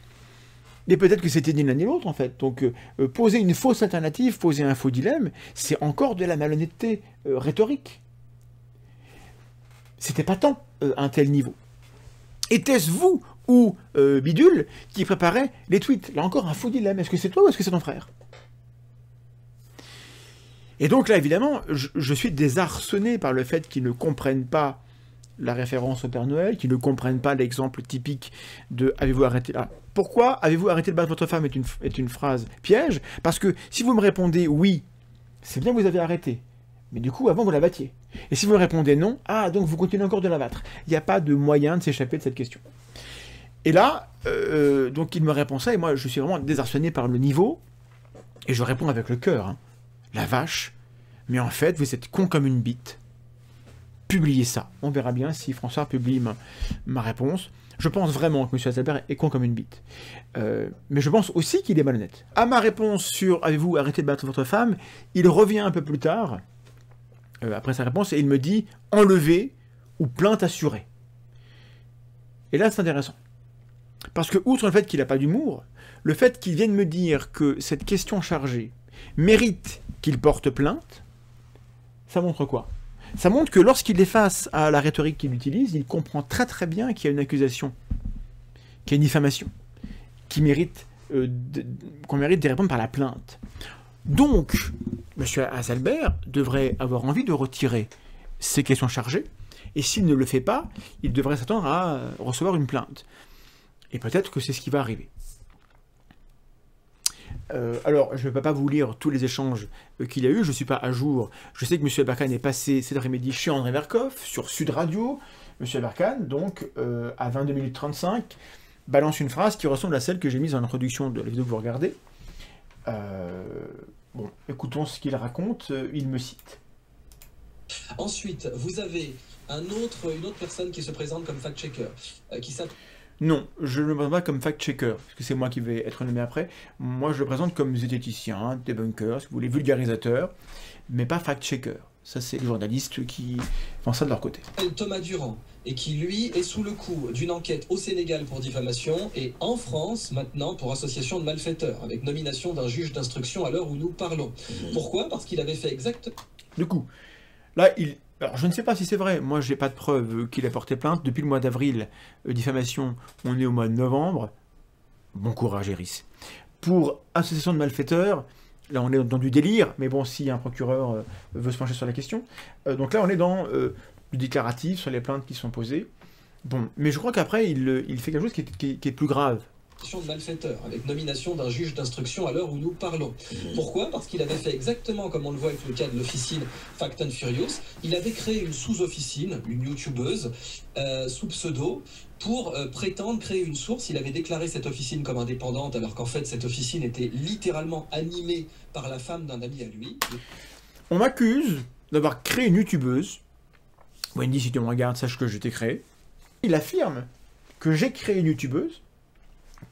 Et peut-être que c'était ni l'un ni l'autre en fait. Donc euh, euh, poser une fausse alternative, poser un faux dilemme, c'est encore de la malhonnêteté rhétorique. C'était pas tant un tel niveau. Était-ce vous ou Bidule qui préparait les tweets? Là encore un faux dilemme. Est-ce que c'est toi ou est-ce que c'est ton frère? Et donc là, évidemment, je, suis désarçonné par le fait qu'ils ne comprennent pas la référence au Père Noël, qu'ils ne comprennent pas l'exemple typique de avez-vous arrêté là Pourquoi avez-vous arrêté de battre votre femme est une, phrase piège Parce que si vous me répondez oui, c'est bien que vous avez arrêté. Mais du coup, avant, vous la battiez. Et si vous répondez non, ah, donc vous continuez encore de la battre. Il n'y a pas de moyen de s'échapper de cette question. Et là, euh, donc il me répond ça, et moi je suis vraiment désarçonné par le niveau, et je réponds avec le cœur. Hein la vache, mais en fait, vous êtes con comme une bite. Publiez ça. On verra bien si François publie ma, réponse. Je pense vraiment que M. Azalbert est con comme une bite. Euh, mais je pense aussi qu'il est malhonnête. À ma réponse sur avez-vous arrêté de battre votre femme, il revient un peu plus tard, euh, après sa réponse, et il me dit enlevé ou plainte assurée. Et là, c'est intéressant. Parce que, outre le fait qu'il n'a pas d'humour, le fait qu'il vienne me dire que cette question chargée mérite qu'il porte plainte, ça montre quoi? Ça montre que lorsqu'il est face à la rhétorique qu'il utilise, il comprend très très bien qu'il y a une accusation, qu'il y a une diffamation, mérite euh, qu'on mérite de répondre par la plainte. Donc, M. Asalbert devrait avoir envie de retirer ces questions chargées, et s'il ne le fait pas, il devrait s'attendre à recevoir une plainte. Et peut-être que c'est ce qui va arriver. Euh, alors, je ne vais pas vous lire tous les échanges euh, qu'il y a eu, je ne suis pas à jour. Je sais que M. Aberkan est passé cet après-midi chez André Verkoff, sur Sud Radio. M. Aberkan, donc, euh, à 22 minutes 35, balance une phrase qui ressemble à celle que j'ai mise en introduction de la vidéo que vous regardez. bon, écoutons ce qu'il raconte. Il me cite. Ensuite, vous avez un autre, une autre personne qui se présente comme fact-checker, qui s'appelle... Non, je ne le présente pas comme fact-checker, parce que c'est moi qui vais être nommé après. Moi, je le présente comme zététicien, debunker, si vous voulez, vulgarisateur, mais pas fact-checker. Ça, c'est les journalistes qui font ça de leur côté. Thomas Durand, et qui, lui, est sous le coup d'une enquête au Sénégal pour diffamation et en France, maintenant, pour association de malfaiteurs, avec nomination d'un juge d'instruction à l'heure où nous parlons. Mhm. Pourquoi? Parce qu'il avait fait exactement... Du coup, là, il, alors, je ne sais pas si c'est vrai. Moi, j'ai pas de preuve qu'il a porté plainte. Depuis le mois d'avril, euh, diffamation, on est au mois de novembre. Bon courage, Eris. Pour association de malfaiteurs, là, on est dans du délire. Mais bon, si un procureur euh, veut se pencher sur la question. Euh, donc là, on est dans du déclaratif sur les plaintes qui sont posées. Bon, mais je crois qu'après, il, fait quelque chose qui est plus grave de malfaiteur, avec nomination d'un juge d'instruction à l'heure où nous parlons. Mhm. Pourquoi? Parce qu'il avait fait exactement comme on le voit avec le cas de l'officine Fact and Furious. Il avait créé une sous-officine, une youtubeuse, euh, sous pseudo, pour euh, prétendre créer une source. Il avait déclaré cette officine comme indépendante, alors qu'en fait, cette officine était littéralement animée par la femme d'un ami à lui. On m'accuse d'avoir créé une youtubeuse. Wendy, si tu me regardes, sache que je t'ai créé. Il affirme que j'ai créé une youtubeuse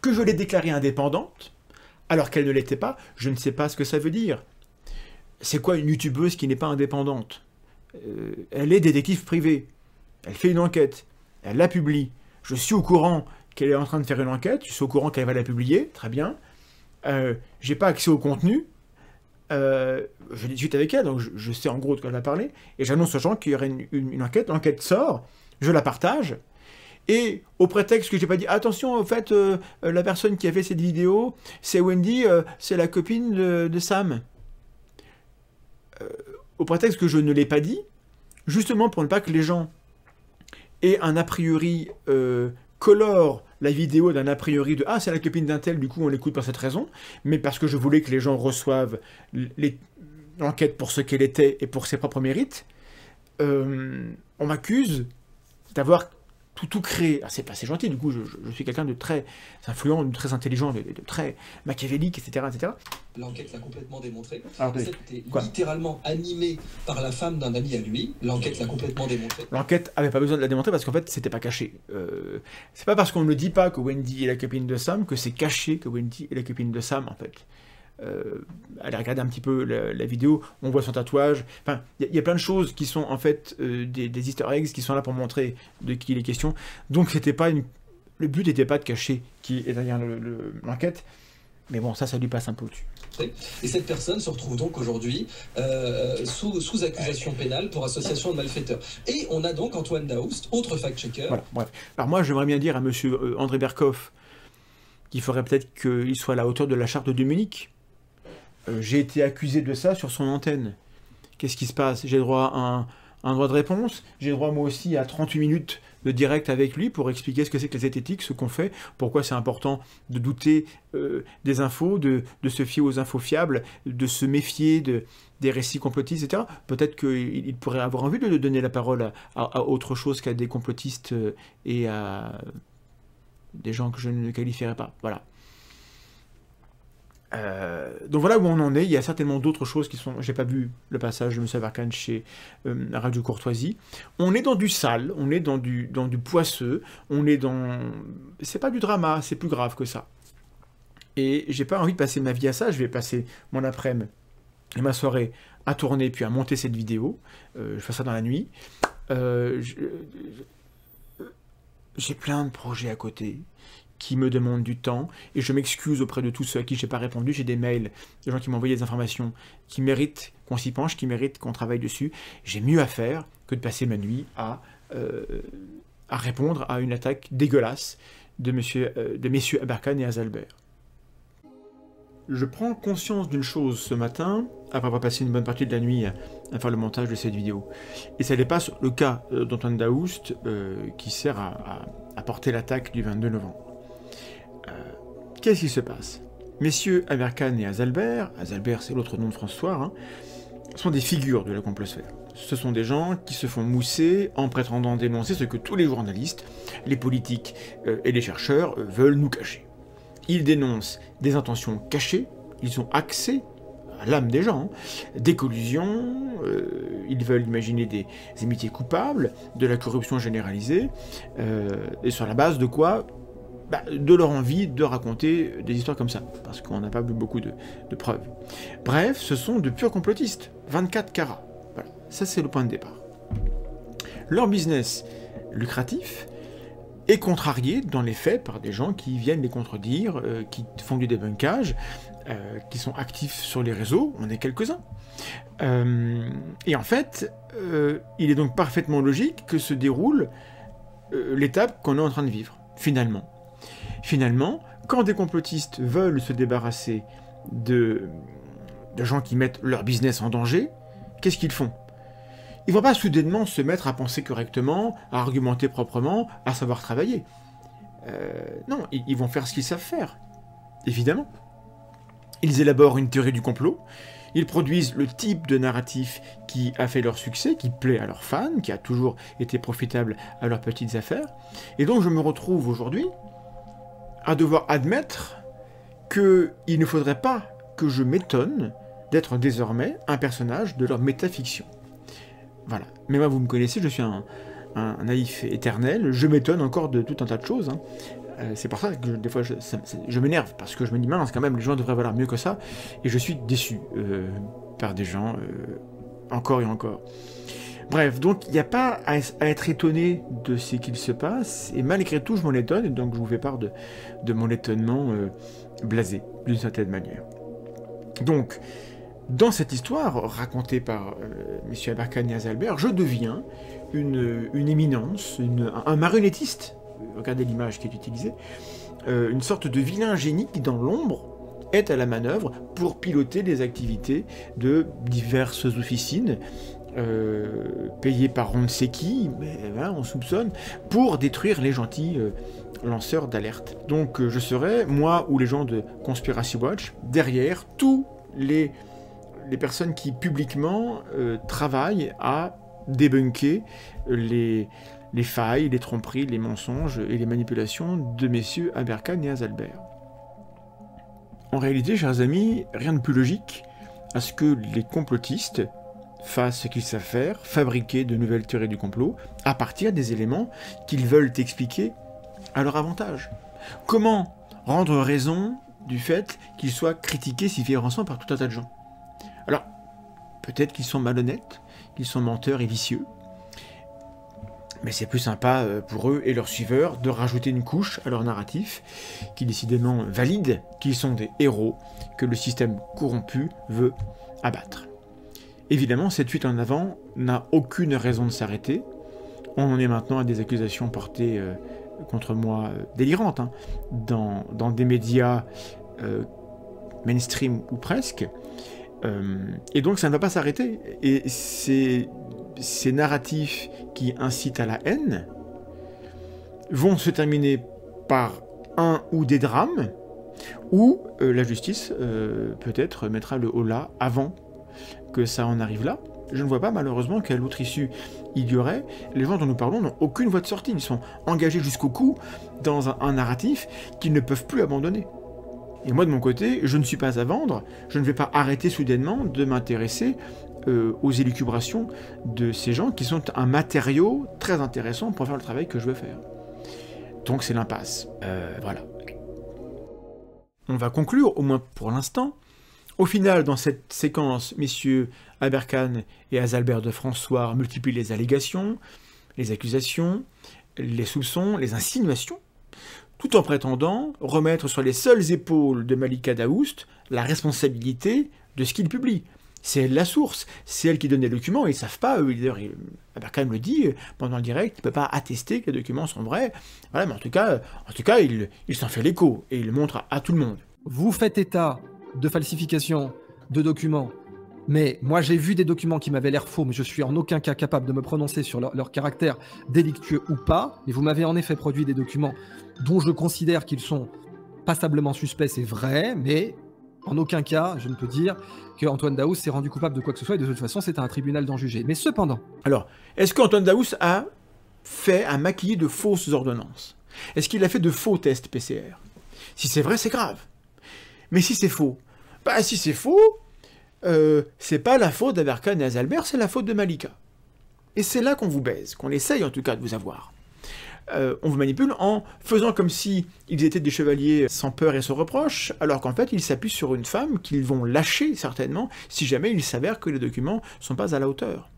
que je l'ai déclarée indépendante, alors qu'elle ne l'était pas, je ne sais pas ce que ça veut dire. C'est quoi une youtubeuse qui n'est pas indépendante? Euh, Elle est détective privée. Elle fait une enquête. Elle la publie. Je suis au courant qu'elle est en train de faire une enquête. Je suis au courant qu'elle va la publier. Très bien. Euh, j'ai pas accès au contenu. Euh, je discute avec elle, donc je, sais en gros de quoi elle va parler. Et j'annonce aux gens qu'il y aurait une enquête. L'enquête sort. Je la partage. Et au prétexte que j'ai pas dit attention, en fait, euh, la personne qui a fait cette vidéo, c'est Wendy, euh, c'est la copine de, Sam. Euh, au prétexte que je ne l'ai pas dit, justement pour ne pas que les gens aient un a priori colore la vidéo d'un a priori de ah c'est la copine d'un tel, du coup on l'écoute pour cette raison, mais parce que je voulais que les gens reçoivent l'enquête pour ce qu'elle était et pour ses propres mérites, on m'accuse d'avoir tout, tout créer. Ah, c'est pas c'est gentil, du coup, je, je- je suis quelqu'un de très influent, de très intelligent, de, de très machiavélique, etc. etc. L'enquête l'a complètement démontré. C'était Quoi littéralement animé par la femme d'un ami à lui. L'enquête l'a complètement démontré. L'enquête avait pas besoin de la démontrer parce qu'en fait, c'était pas caché. Euh, c'est pas parce qu'on ne dit pas que Wendy est la copine de Sam que c'est caché que Wendy est la copine de Sam, en fait. Euh, allez regarder un petit peu la, la vidéo, on voit son tatouage. Enfin, il y, a- il y a plein de choses qui sont en fait euh, des, des Easter eggs qui sont là pour montrer de qui il est question. Donc, c'était pas une... le but n'était pas de cacher qui est derrière le- le- l'enquête. Mais bon, ça, ça lui passe un peu au-dessus. Et cette personne se retrouve donc aujourd'hui euh, sous, sous accusation pénale pour association de malfaiteurs. Et on a donc Antoine Daoust, autre fact-checker, Voilà, bref. Alors moi, j'aimerais bien dire à monsieur André Berkoff qu'il faudrait peut-être qu'il soit à la hauteur de la charte de Munich. Euh, J'ai été accusé de ça sur son antenne. Qu'est-ce qui se passe? J'ai droit à un, droit de réponse? J'ai droit moi aussi à 38 minutes de direct avec lui pour expliquer ce que c'est que les zététiques, ce qu'on fait, pourquoi c'est important de douter euh, des infos, de, se fier aux infos fiables, de se méfier de, des récits complotistes, etc. Peut-être qu'il il pourrait avoir envie de donner la parole à, à- à autre chose qu'à des complotistes euh, et à des gens que je ne qualifierais pas. Voilà. Euh, donc voilà où on en est. Il y a certainement d'autres choses qui sont. J'ai pas vu le passage de M. Abarkan chez euh, Radio Courtoisie. On est dans du sale, on est dans du, dans du poisseux, on est dans. C'est pas du drama, c'est plus grave que ça. Et j'ai pas envie de passer ma vie à ça. Je vais passer mon après-midi et ma soirée à tourner puis à monter cette vidéo. Euh, je fais ça dans la nuit. J'ai plein de projets à côté qui me demandent du temps et je m'excuse auprès de tous ceux à qui j'ai pas répondu. J'ai des mails de gens qui m'ont envoyé des informations qui méritent qu'on s'y penche, qui méritent qu'on travaille dessus. J'ai mieux à faire que de passer ma nuit à, euh, à répondre à une attaque dégueulasse de, monsieur, euh, de messieurs Aberkan et Azalbert. Je prends conscience d'une chose ce matin, après avoir passé une bonne partie de la nuit à, faire le montage de cette vidéo. Et ça dépasse le cas euh, d'Antoine Daoust qui sert à- à porter l'attaque du 22 novembre. Euh, Qu'est-ce qui se passe? Messieurs Aberkan et Azalbert, Azalbert c'est l'autre nom de François, hein, sont des figures de la complosphère. Ce sont des gens qui se font mousser en prétendant dénoncer ce que tous les journalistes, les politiques euh, et les chercheurs euh, veulent nous cacher. Ils dénoncent des intentions cachées, ils ont accès à l'âme des gens, des collusions, ils veulent imaginer des amitiés coupables, de la corruption généralisée, et sur la base de quoi Bah, De leur envie de raconter des histoires comme ça, parce qu'on n'a pas vu beaucoup de, preuves. Bref, ce sont de purs complotistes, 24 carats. Voilà, ça c'est le point de départ. Leur business lucratif est contrarié dans les faits par des gens qui viennent les contredire, euh, qui font du débunkage, euh, qui sont actifs sur les réseaux, on est quelques-uns. Euh, et en fait, il est donc parfaitement logique que se déroule l'étape qu'on est en train de vivre, finalement. Finalement, quand des complotistes veulent se débarrasser de, gens qui mettent leur business en danger, qu'est-ce qu'ils font? Ils vont pas soudainement se mettre à penser correctement, à argumenter proprement, à savoir travailler. Euh, non, ils, ils vont faire ce qu'ils savent faire, évidemment. Ils élaborent une théorie du complot, ils produisent le type de narratif qui a fait leur succès, qui plaît à leurs fans, qui a toujours été profitable à leurs petites affaires. Et donc je me retrouve aujourd'hui à devoir admettre qu'il ne faudrait pas que je m'étonne d'être désormais un personnage de leur métafiction. Voilà. Mais moi, vous me connaissez, je suis un, naïf éternel, je m'étonne encore de tout un tas de choses. hein. Euh, c'est pour ça que des fois je m'énerve, parce que je me dis, mince, quand même, les gens devraient valoir mieux que ça, et je suis déçu euh, par des gens, euh, encore et encore. Bref, donc il n'y a pas à, être étonné de ce qu'il se passe, et malgré tout, je m'en étonne, donc je vous fais part de, mon étonnement euh, blasé, d'une certaine manière. Donc, dans cette histoire racontée par euh, M. Abarkan et Azalbert, je deviens une, éminence, un, marionnettiste, euh, regardez l'image qui est utilisée, une sorte de vilain génie qui, dans l'ombre, est à la manœuvre pour piloter les activités de diverses officines, euh, payées par on ne sait qui, mais voilà, on soupçonne, pour détruire les gentils euh, lanceurs d'alerte. Donc euh, je serai, moi ou les gens de Conspiracy Watch, derrière tous les, personnes qui publiquement travaillent à débunker les, les failles, les tromperies, les mensonges et les manipulations de messieurs Aberkan et Azalbert. En réalité, chers amis, rien de plus logique à ce que les complotistes fassent ce qu'ils savent faire, fabriquer de nouvelles théories du complot, à partir des éléments qu'ils veulent expliquer à leur avantage. Comment rendre raison du fait qu'ils soient critiqués si violemment par tout un tas de gens? Alors, peut-être qu'ils sont malhonnêtes, qu'ils sont menteurs et vicieux, mais c'est plus sympa euh, pour eux et leurs suiveurs de rajouter une couche à leur narratif qui décidément valide qu'ils sont des héros que le système corrompu veut abattre. Évidemment, cette fuite en avant n'a aucune raison de s'arrêter. On en est maintenant à des accusations portées euh, contre moi euh, délirantes hein, dans, des médias mainstream ou presque. et donc ça ne va pas s'arrêter. Et c'est ces narratifs qui incitent à la haine vont se terminer par un ou des drames, euh, la justice euh, peut-être mettra le holà avant que ça en arrive là. Je ne vois pas malheureusement quelle autre issue il y aurait. Les gens dont nous parlons n'ont aucune voie de sortie. Ils sont engagés jusqu'au cou dans un, narratif qu'ils ne peuvent plus abandonner. Et moi de mon côté, je ne suis pas à vendre. Je ne vais pas arrêter soudainement de m'intéresser euh, aux élucubrations de ces gens qui sont un matériau très intéressant pour faire le travail que je veux faire. Donc c'est l'impasse. Euh, voilà. On va conclure, au moins pour l'instant. Au final, dans cette séquence, messieurs Aberkan et Azalbert de François multiplient les allégations, les accusations, les soupçons, les insinuations, tout en prétendant remettre sur les seules épaules de Malika Daoust la responsabilité de ce qu'il publie c'est elle la source, c'est elle qui donne les documents, ils ne savent pas, eux, d'ailleurs, Aberkan le dit pendant le direct, il ne peut pas attester que les documents sont vrais, mais en tout cas, en tout cas il, s'en fait l'écho, et il le montre à, tout le monde. Vous faites état de falsification de documents, mais moi j'ai vu des documents qui m'avaient l'air faux, mais je suis en aucun cas capable de me prononcer sur leur, caractère délictueux ou pas, et vous m'avez en effet produit des documents dont je considère qu'ils sont passablement suspects, c'est vrai, mais en aucun cas, je ne peux dire que Antoine Daous s'est rendu coupable de quoi que ce soit, et de toute façon, c'est à un tribunal d'en juger. Mais cependant. Alors, est-ce qu'Antoine Daous a fait, a maquillé de fausses ordonnances? Est-ce qu'il a fait de faux tests PCR Si c'est vrai, c'est grave. Mais si c'est faux, bah si c'est faux, euh, c'est pas la faute d'Aberkan et Azalbert, c'est la faute de Malika. Et c'est là qu'on vous baise, qu'on essaye en tout cas de vous avoir. Euh, on vous manipule en faisant comme si ils étaient des chevaliers sans peur et sans reproche, alors qu'en fait ils s'appuient sur une femme qu'ils vont lâcher certainement si jamais il s'avère que les documents sont pas à la hauteur.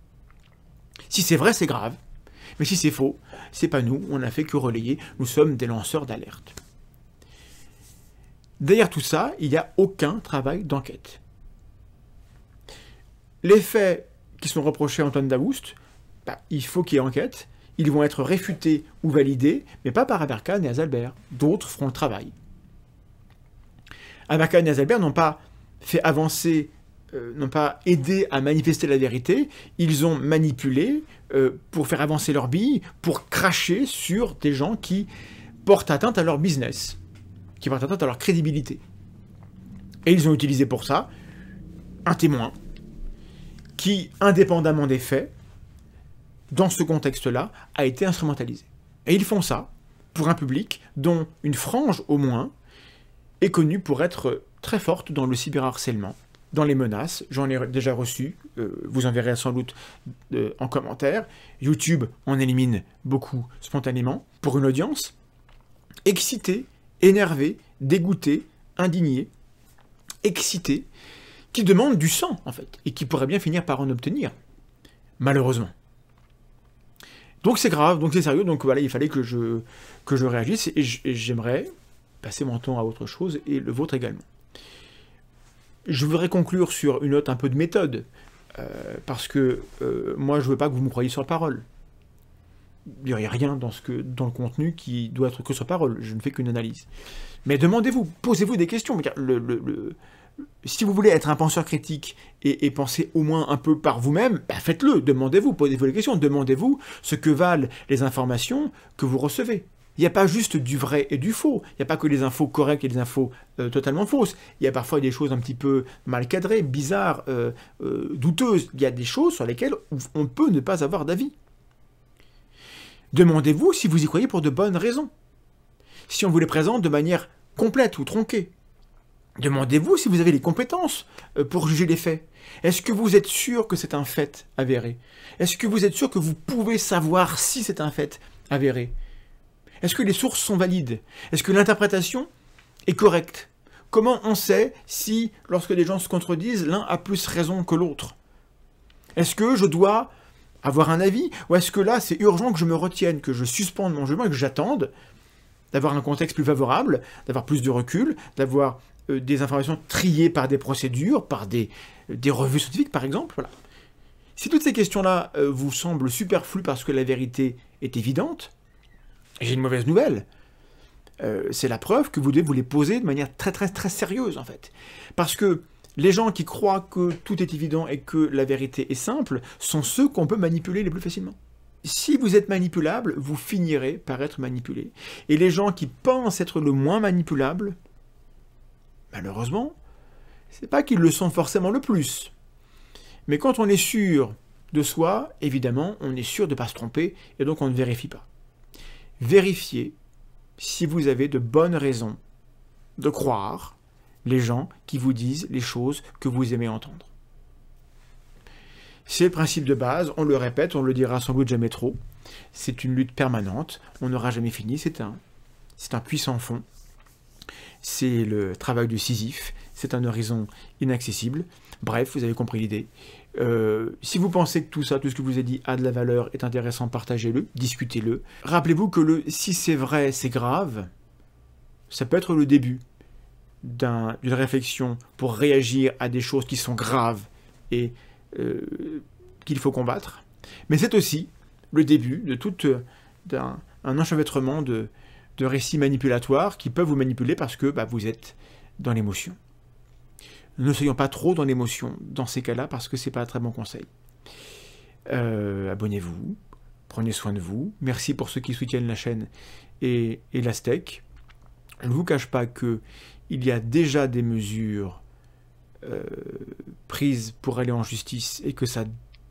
Si c'est vrai, c'est grave. Mais si c'est faux, c'est pas nous, on n'a fait que relayer, nous sommes des lanceurs d'alerte. Derrière tout ça, il n'y a aucun travail d'enquête. Les faits qui sont reprochés à Antoine Daoust, bah, il faut qu'il y ait enquête, ils vont être réfutés ou validés, mais pas par Aberkan et Azalbert. D'autres feront le travail. Aberkan et Azalbert n'ont pas fait avancer, euh, n'ont pas aidé à manifester la vérité, ils ont manipulé euh, pour faire avancer leur bille, pour cracher sur des gens qui portent atteinte à leur business, qui portent atteinte à leur crédibilité. Et ils ont utilisé pour ça un témoin qui, indépendamment des faits, dans ce contexte-là, a été instrumentalisé. Et ils font ça pour un public dont une frange au moins est connue pour être très forte dans le cyberharcèlement, dans les menaces. J'en ai déjà reçu, euh, vous en verrez sans doute euh, en commentaire. YouTube en élimine beaucoup spontanément pour une audience excitée, énervée, dégoûtée, indignée, excitée, qui demande du sang en fait, et qui pourrait bien finir par en obtenir, malheureusement. Donc c'est grave, donc c'est sérieux, donc voilà, il fallait que je, que je réagisse et j'aimerais passer mon temps à autre chose et le vôtre également. Je voudrais conclure sur une note un peu de méthode, euh, parce que euh, moi je veux pas que vous me croyiez sur parole. Il n'y a rien dans, ce que, dans le contenu qui doit être que sur parole, je ne fais qu'une analyse. Mais demandez-vous, posez-vous des questions. Si vous voulez être un penseur critique et, penser au moins un peu par vous-même, bah, faites-le, demandez-vous, posez-vous les questions, demandez-vous ce que valent les informations que vous recevez. Il n'y a pas juste du vrai et du faux. Il n'y a pas que les infos correctes et les infos euh, totalement fausses. Il y a parfois des choses un petit peu mal cadrées, bizarres, euh, euh, douteuses. Il y a des choses sur lesquelles on peut ne pas avoir d'avis. Demandez-vous si vous y croyez pour de bonnes raisons. Si on vous les présente de manière complète ou tronquée. Demandez-vous si vous avez les compétences euh, pour juger les faits. Est-ce que vous êtes sûr que c'est un fait avéré? Est-ce que vous êtes sûr que vous pouvez savoir si c'est un fait avéré? Est-ce que les sources sont valides? Est-ce que l'interprétation est correcte? Comment on sait si, lorsque des gens se contredisent, l'un a plus raison que l'autre? Est-ce que je dois avoir un avis Ou est-ce que là, c'est urgent que je me retienne, que je suspende mon jugement et que j'attende d'avoir un contexte plus favorable, d'avoir plus de recul, d'avoir euh, des informations triées par des procédures, par des, revues scientifiques par exemple. Voilà. Si toutes ces questions-là euh, vous semblent superflues parce que la vérité est évidente, j'ai une mauvaise nouvelle. Euh, c'est la preuve que vous devez vous les poser de manière très très très sérieuse en fait. Parce que les gens qui croient que tout est évident et que la vérité est simple sont ceux qu'on peut manipuler les plus facilement. Si vous êtes manipulable, vous finirez par être manipulé. Et les gens qui pensent être le moins manipulable malheureusement, c'est pas qu'ils le sont forcément le plus. Mais quand on est sûr de soi, évidemment, on est sûr de ne pas se tromper et donc on ne vérifie pas. Vérifiez si vous avez de bonnes raisons de croire les gens qui vous disent les choses que vous aimez entendre. C'est le principe de base, on le répète, on le dira sans doute jamais trop. C'est une lutte permanente, on n'aura jamais fini, c'est un, c'est un puissant fond c'est le travail de Sisyphe, c'est un horizon inaccessible. Bref, vous avez compris l'idée. Euh, si vous pensez que tout ça, tout ce que je vous ai dit a de la valeur, est intéressant, partagez-le, discutez-le. Rappelez-vous que le si c'est vrai, c'est grave, ça peut être le début d'une réflexion pour réagir à des choses qui sont graves et euh, qu'il faut combattre. Mais c'est aussi le début de tout d'un enchevêtrement de, récits manipulatoires qui peuvent vous manipuler parce que bah, vous êtes dans l'émotion. Ne soyons pas trop dans l'émotion dans ces cas-là parce que c'est pas un très bon conseil. Euh, abonnez-vous, prenez soin de vous. Merci pour ceux qui soutiennent la chaîne et, et. Je ne vous cache pas que il y a déjà des mesures euh, prises pour aller en justice et que ça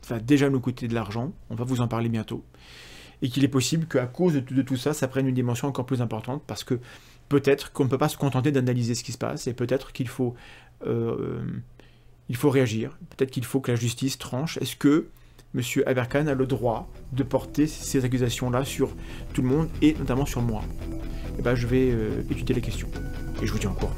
va déjà nous coûter de l'argent. On va vous en parler bientôt et qu'il est possible qu'à cause de, tout ça, ça prenne une dimension encore plus importante, parce que peut-être qu'on ne peut pas se contenter d'analyser ce qui se passe, et peut-être qu'il faut, euh, faut réagir, peut-être qu'il faut que la justice tranche. Est-ce que M. Aberkan a le droit de porter ces accusations-là sur tout le monde, et notamment sur moi? Eh ben, je vais euh, étudier les questions, et je vous dis en cours.